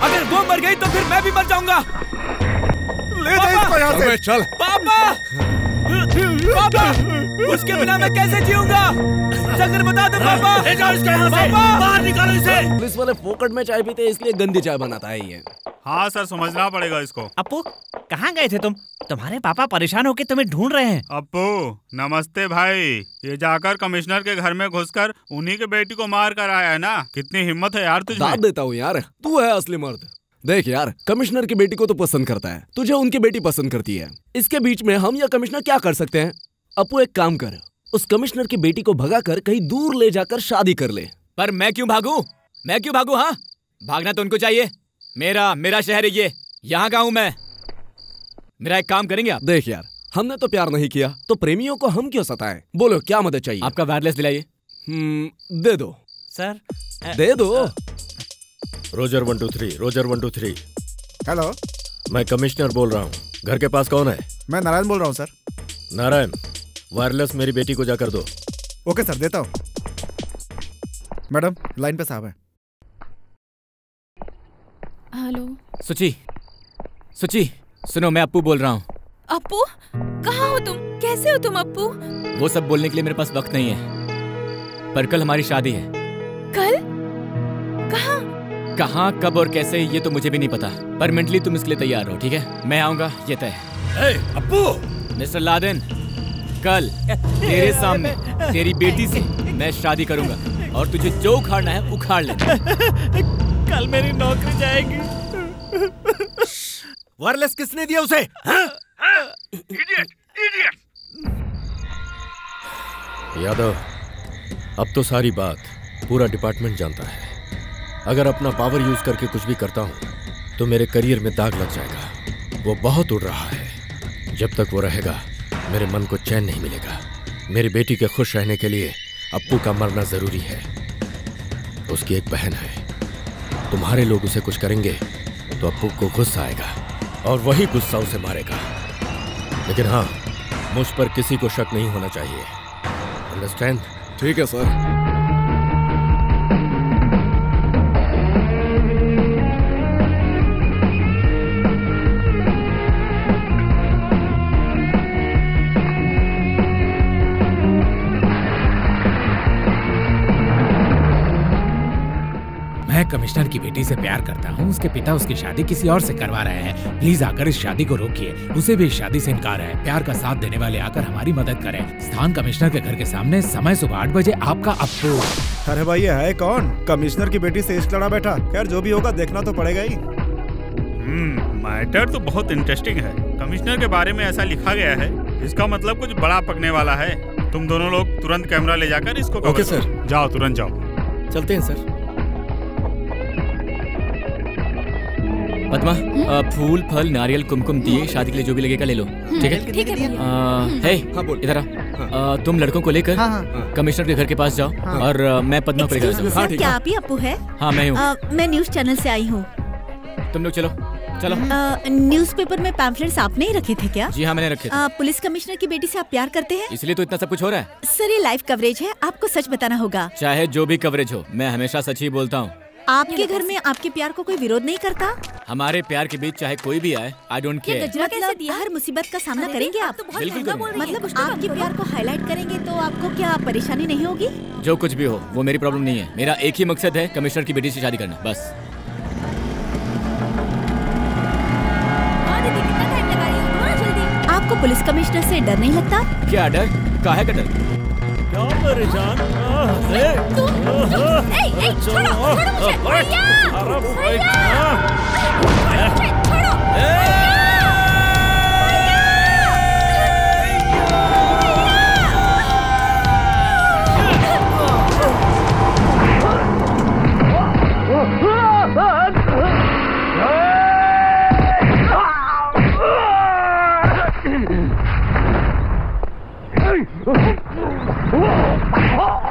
अगर वो मर गई तो फिर मैं भी मर जाऊँगा। ले जा इसको यहाँ से। चल। पापा। पापा उसके बिना मैं कैसे जीऊँगा? चक्कर बता दो पापा। ले जाओ इसको यहाँ से। बाहर निकालो इसे। पुलिस वाले फोकट में चाय पीते हैं, इसलिए गंदी चाय बनाता है ये। हाँ सर समझना पड़ेगा इसको। अपू कहाँ गए थे तुम? तुम्हारे पापा परेशान होकर तुम्हें ढूंढ रहे हैं। अपू नमस्ते भाई। ये जाकर कमिश्नर के घर में घुसकर उन्हीं के बेटी को मार कर आया है ना? कितनी हिम्मत है यार दाद देता हूँ यार। तू है असली मर्द। देख यार कमिश्नर की बेटी को तो पसंद करता है। तुझे उनकी बेटी पसंद करती है। इसके बीच में हम या कमिश्नर क्या कर सकते हैं? अपू एक काम कर उस कमिश्नर की बेटी को भगा कर कहीं दूर ले जाकर शादी कर ले। पर मैं क्यों भागू? मैं क्यों भागू हाँ? भागना तो उनको चाहिए। मेरा मेरा शहर है ये। यहाँ का हूँ मैं? मेरा एक काम करेंगे आप? देख यार हमने तो प्यार नहीं किया तो प्रेमियों को हम क्यों सताएँ? बोलो क्या मदद चाहिए? आपका वायरलेस दिलाइए। हम्म दे दो। सर दे दो? Roger one two three Roger one two three. Hello. मैं कमिश्नर बोल रहा हूँ। घर के पास कौन है? मैं नारायण बोल रहा हूँ सर। नारायण वायरलेस मेरी बेटी को जाकर दो। ओके सर देता हूँ। मैडम लाइन पे साहब है। हेलो। सुची सुची सुनो मैं अप्पू बोल रहा हूँ। अप्पू? कहाँ हो तुम? कैसे हो तुम अप्पू? वो सब बोलने के लिए मेरे पास वक्त नहीं है। पर कल हमारी शादी है। कल? कहाँ कब और कैसे ये तो मुझे भी नहीं पता। पर मेंटली तुम इसके लिए तैयार हो ठीक है? मैं आऊँगा ये तय है। अप्पू! मिस्टर लादेन कल तेरे सामने तेरी बेटी से मैं शादी करूँगा और तुझे जो उखाड़ना है उखाड़ ले कल मेरी नौकरी जाएगी। वायरलेस किसने दिया उसे? यादव अब तो सारी बात पूरा डिपार्टमेंट जानता है। अगर अपना पावर यूज़ करके कुछ भी करता हूँ तो मेरे करियर में दाग लग जाएगा। वो बहुत उड़ रहा है। जब तक वो रहेगा, मेरे मन को चैन नहीं मिलेगा। मेरी बेटी के खुश रहने के लिए अप्पू का मरना ज़रूरी है। उसकी एक बहन है। तुम्हारे लोग उसे कुछ करेंगे तो अप्पू को गुस्सा आएगा और वही गुस्सा उसे मारेगा। लेकिन हाँ मुझ पर किसी को शक नहीं होना चाहिए। अंडरस्टैंड ठीक है, सर। कमिश्नर की बेटी से प्यार करता हूँ उसके पिता उसकी शादी किसी और से करवा रहे हैं। प्लीज़ आकर इस शादी को रोकिए। उसे भी इस शादी से इनकार है। प्यार का साथ देने वाले आकर हमारी मदद करें। स्थान कमिश्नर के घर के सामने समय सुबह आठ बजे आपका अप्पू अरे भाई ये है कौन? कमिश्नर की बेटी से इश्क लड़ा बैठा। खैर जो भी होगा देखना तो पड़ेगा ही। हम्म मैटर तो बहुत इंटरेस्टिंग है। कमिश्नर के बारे में ऐसा लिखा गया है। इसका मतलब कुछ बड़ा पकने वाला है। तुम दोनों लोग तुरंत कैमरा ले जाकर इसको ओके, सर। जाओ तुरंत जाओ। चलते हैं सर पद्मा फूल फल नारियल कुमकुम दिए शादी के लिए जो भी लगेगा ले लो। ठीक है? ठीक है हे हाँ, बोल। इधर आ। तुम लड़कों को लेकर हाँ, हाँ। कमिश्नर के घर के पास जाओ और मैं पद्मा को लेकर क्या आप ही अप्पू है? हाँ मैं हूँ मैं न्यूज़ चैनल से आई हूँ। तुम लोग चलो। चलो। न्यूज़पेपर में पैम्फलेट्स आपने ही रखे थे क्या? जी हाँ मैंने रखे थे। अ, पुलिस कमिश्नर की बेटी से आप प्यार करते हैं? इसलिए तो इतना सब कुछ हो रहा है। सर ये लाइव कवरेज है। आपको सच बताना होगा। चाहे जो भी कवरेज हो मैं हमेशा सच ही बोलता हूँ। आपके घर में आपके प्यार को कोई विरोध नहीं करता? हमारे प्यार के बीच चाहे कोई भी आए आई डोंट केयर मतलब हर मुसीबत का सामना करेंगे आप तो बिल्कुल। मतलब आपके प्यार को हाईलाइट करेंगे तो आपको क्या परेशानी नहीं होगी? जो कुछ भी हो वो मेरी प्रॉब्लम नहीं है। मेरा एक ही मकसद है कमिश्नर की बेटी से शादी करना बस। आपको पुलिस कमिश्नर से डर नहीं लगता? क्या डर? काहे का डर? क्या परेशान छोड़ो छोड़ो मुझे भैया Oh! Oh!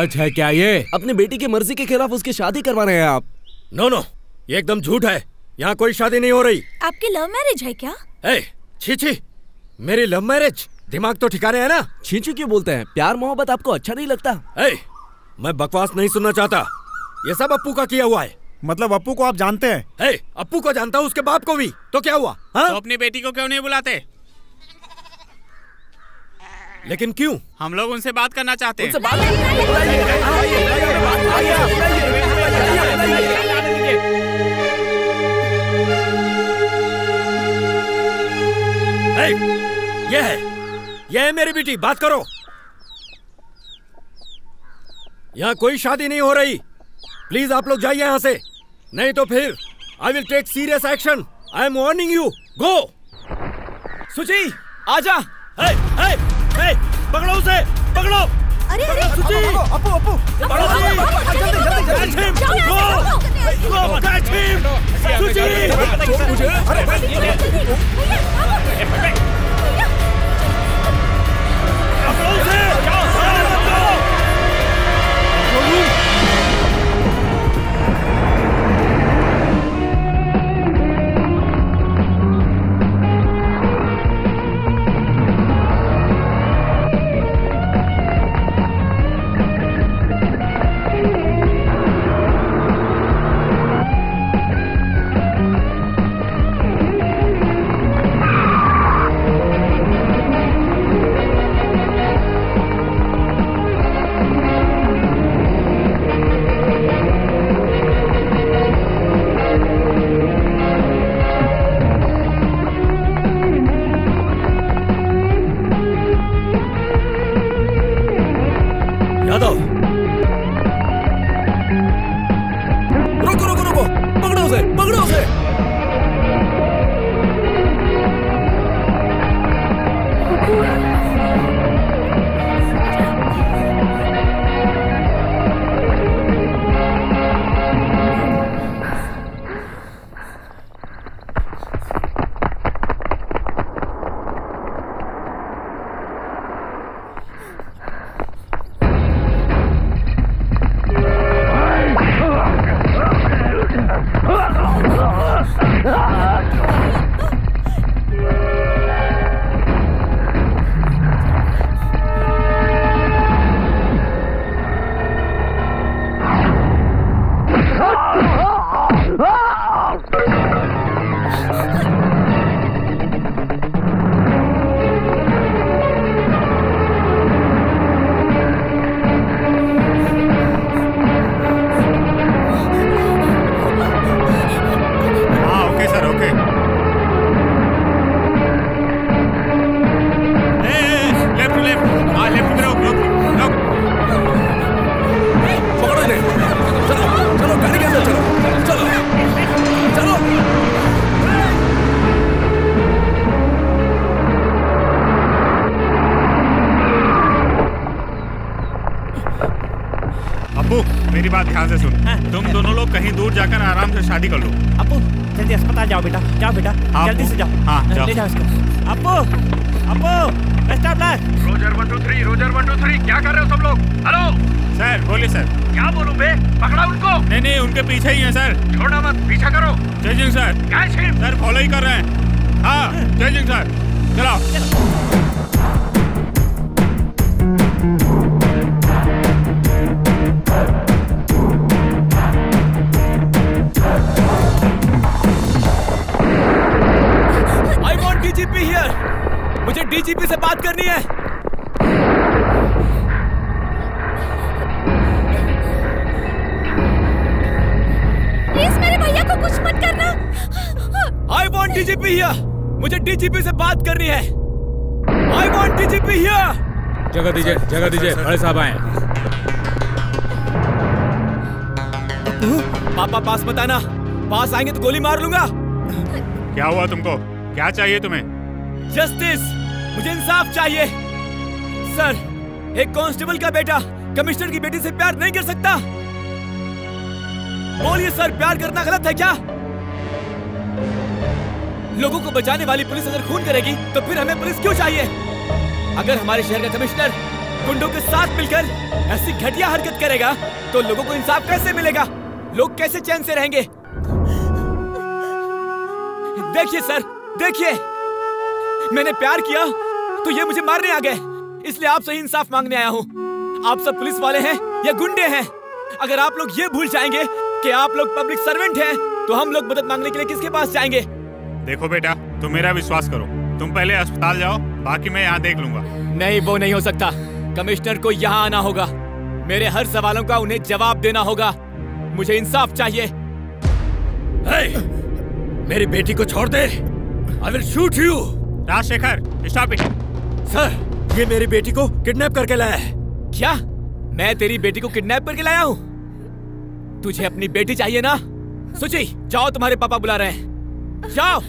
सच है क्या ये? अपनी बेटी की मर्ज़ी के खिलाफ उसकी शादी करवा रहे हैं आप। नो नो ये एकदम झूठ है। यहाँ कोई शादी नहीं हो रही। आपकी लव मैरिज है क्या? ए छी छी मेरी लव मैरिज दिमाग तो ठिकाने है ना? छींची क्यों बोलते हैं? प्यार मोहब्बत आपको अच्छा नहीं लगता? ए मैं बकवास नहीं सुनना चाहता। ये सब अप्पू का किया हुआ है। मतलब अप्पू को आप जानते हैं? ए, अप्पू को जानता हूँ उसके बाप को भी। तो क्या हुआ? हाँ? तो अपनी बेटी को क्यों नहीं बुलाते? लेकिन क्यों हम लोग उनसे बात करना चाहते हैं ये है ये है मेरी बेटी बात करो यहाँ कोई शादी नहीं हो रही प्लीज़ आप लोग जाइए यहाँ से नहीं तो फिर I will take serious action I am warning you go Suchi आजा पकड़ो उसे पकड़ो अरे अरे सुची अप्पू अप्पू पकड़ो उसे जल्दी जल्दी जल्दी जल्दी जल्दी जल्दी सुची पकड़ो उसे शादी कर लो अपू जल्दी अस्पताल जाओ बेटा जाओ बेटा जल्दी से जाओ हाँ, जाओ। ले जाओ इसको Appu stop Roger one two three Roger one two three क्या कर रहे हो सब लोग? हेलो सर बोलिए सर क्या बोलूँ बे? पकड़ा उनको। नहीं नहीं उनके पीछे ही है सर छोड़ना मत पीछा करो। जय सिंह सर क्या सर फॉलो ही कर रहे हैं। हाँ जय सिंह सर चलो। डीजीपी हियर मुझे डीजीपी से बात करनी है। आई वॉन्ट डीजीपी हियर जगह दीजिए जगह दीजिए बड़े साहब आए। पापा पास बताना पास आएँगे तो गोली मार लूँगा। क्या हुआ तुमको? क्या चाहिए तुम्हें? जस्टिस मुझे इंसाफ चाहिए। सर एक कांस्टेबल का बेटा कमिश्नर की बेटी से प्यार नहीं कर सकता। बोलिए सर प्यार करना गलत है क्या? लोगों को बचाने वाली पुलिस अगर खून करेगी तो फिर हमें पुलिस क्यों चाहिए? अगर हमारे शहर का कमिश्नर गुंडों के साथ मिलकर ऐसी घटिया हरकत करेगा तो लोगों को इंसाफ कैसे मिलेगा? लोग कैसे चैन से रहेंगे? देखिए सर, देखिए। मैंने प्यार किया तो ये मुझे मारने आ गए। इसलिए आपसे ही इंसाफ मांगने आया हूँ। आप सब पुलिस वाले हैं या गुंडे हैं? अगर आप लोग ये भूल जाएँगे कि आप लोग पब्लिक सर्वेंट हैं तो हम लोग मदद मांगने के लिए किसके पास जाएँगे? देखो बेटा तुम मेरा विश्वास करो। तुम पहले अस्पताल जाओ बाकी मैं यहाँ देख लूँगा। नहीं वो नहीं हो सकता। कमिश्नर को यहाँ आना होगा। मेरे हर सवालों का उन्हें जवाब देना होगा। मुझे इंसाफ चाहिए। Hey! मेरी बेटी को छोड़ दे। I will shoot you Rajshekhar stop it sir ये मेरी बेटी को किडनैप करके लाया है। क्या? मैं तेरी बेटी को किडनैप करके लाया हूँ? तुझे अपनी बेटी चाहिए ना? सुची जाओ तुम्हारे पापा बुला रहे हैं। जाओ।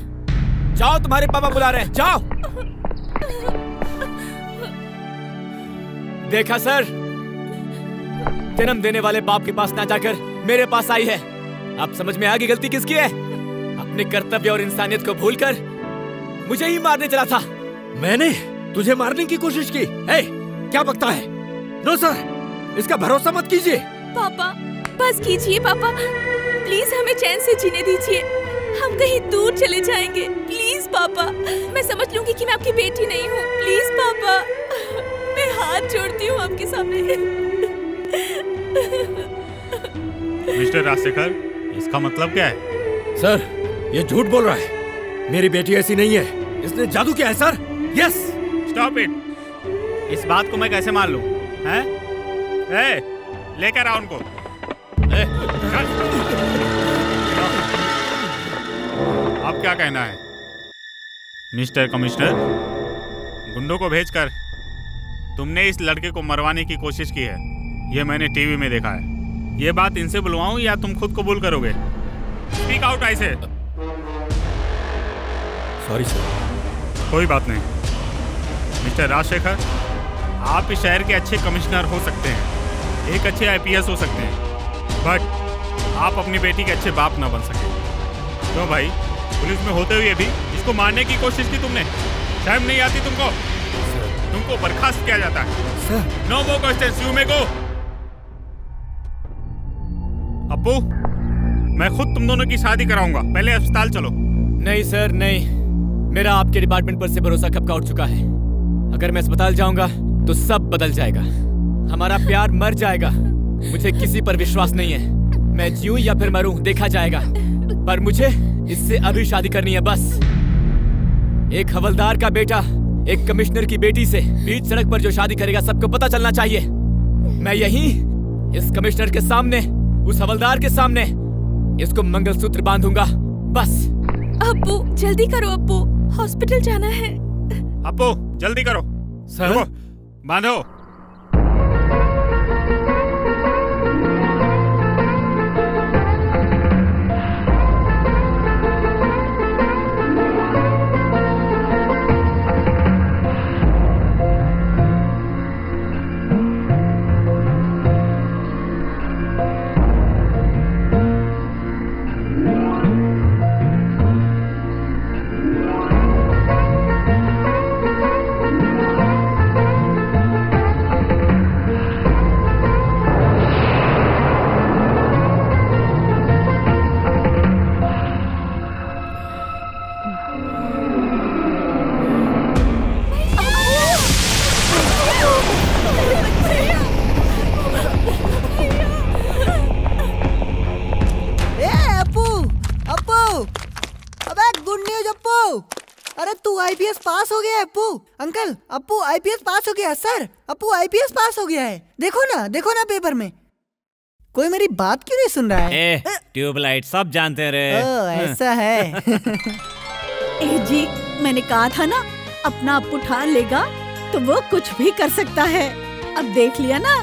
जाओ तुम्हारे पापा बुला रहे हैं। जाओ। देखा सर? जन्म देने वाले बाप के पास ना जाकर मेरे पास आई है। अब समझ में आ गई गलती किसकी है? अपने कर्तव्य और इंसानियत को भूलकर मुझे ही मारने चला था। मैंने तुझे मारने की कोशिश की। ए, क्या बकता है? नो सर इसका भरोसा मत कीजिए। पापा बस कीजिए पापा। प्लीज़ हमें चैन से जीने दीजिए। हम कहीं दूर चले जाएँगे। प्लीज़ पापा। मैं समझ लूँगी कि मैं आपकी बेटी नहीं हूँ। प्लीज़ पापा। मैं हाथ जोड़ती हूँ आपके सामने। मिस्टर राजशेखर इसका मतलब क्या है? सर ये झूठ बोल रहा है। मेरी बेटी ऐसी नहीं है। इसने जादू किया है सर। यस स्टॉप इट इस बात को मैं कैसे मान लूँ? हैं? ए लेकर आओ उनको। ए, अब क्या कहना है? मिस्टर कमिश्नर गुंडों को भेजकर तुमने इस लड़के को मरवाने की कोशिश की है। यह मैंने टीवी में देखा है। ये बात इनसे बुलवाऊं या तुम खुद कबूल करोगे? स्पीक आउट ऐसे सॉरी सर कोई बात नहीं। मिस्टर राजशेखर आप इस शहर के अच्छे कमिश्नर हो सकते हैं। एक अच्छे आईपीएस हो सकते हैं। बट आप अपनी बेटी के अच्छे बाप ना बन सके। क्यों भाई? पुलिस में होते हुए भी इसको मारने की कोशिश की तुमने। शर्म नहीं आती तुमको? तुमको बर्खास्त किया जाता है। No more questions you may go. Appu मैं खुद तुम दोनों की शादी कराऊँगा। पहले अस्पताल चलो। नहीं सर नहीं। मेरा आपके डिपार्टमेंट पर से भरोसा कब का उठ चुका है। अगर मैं अस्पताल जाऊँगा तो सब बदल जाएगा। हमारा प्यार मर जाएगा। मुझे किसी पर विश्वास नहीं है। मैं जीऊं या फिर मरूं देखा जाएगा। पर मुझे इससे अभी शादी करनी है बस। एक हवलदार का बेटा एक कमिश्नर की बेटी से बीच सड़क पर जो शादी करेगा सबको पता चलना चाहिए। मैं यहीं इस कमिश्नर के सामने उस हवलदार के सामने इसको मंगलसूत्र बांधूँगा। बस। अब्बू जल्दी करो अब्बू हॉस्पिटल जाना है। अप्पू जल्दी करो। सर? बांधो। गया सर। अप्पू आईपीएस पास हो गया है। देखो ना देखो ना पेपर में। कोई मेरी बात क्यों नहीं सुन रहा है? ट्यूबलाइट सब जानते रहे। ओ, ऐसा है। ए जी मैंने कहा था ना अपना अप्पू ठान लेगा तो वो कुछ भी कर सकता है। अब देख लिया ना।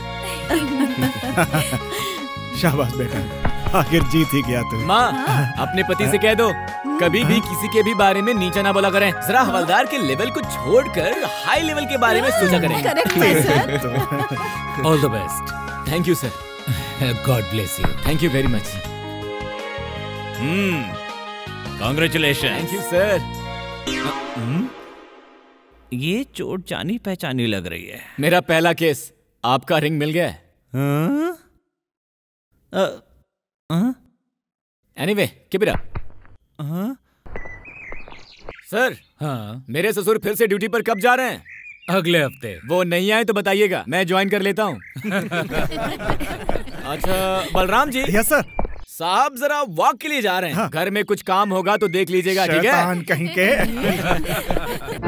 शाबाश बेटा आखिर जीत ही गया तू। माँ अपने पति से कह दो। कभी भी किसी के भी बारे में नीचा ना बोला करें। जरा हवलदार के लेवल को छोड़कर हाई लेवल के बारे में सोचा करें। Correct all the best thank you sir God bless you thank you very much hmm congratulation thank you sir ये चोट जानी पहचानी लग रही है। मेरा पहला केस आपका रिंग मिल गया? हाँ? एनीवे कीप इट अप हाँ? सर हाँ। मेरे ससुर फिर से ड्यूटी पर कब जा रहे हैं? अगले हफ़्ते। वो नहीं आए तो बताइएगा मैं ज्वाइन कर लेता हूँ। अच्छा बलराम जी। यस सर साहब जरा वॉक के लिए जा रहे हैं। घर में कुछ काम होगा तो देख लीजिएगा ठीक है? कहीं के।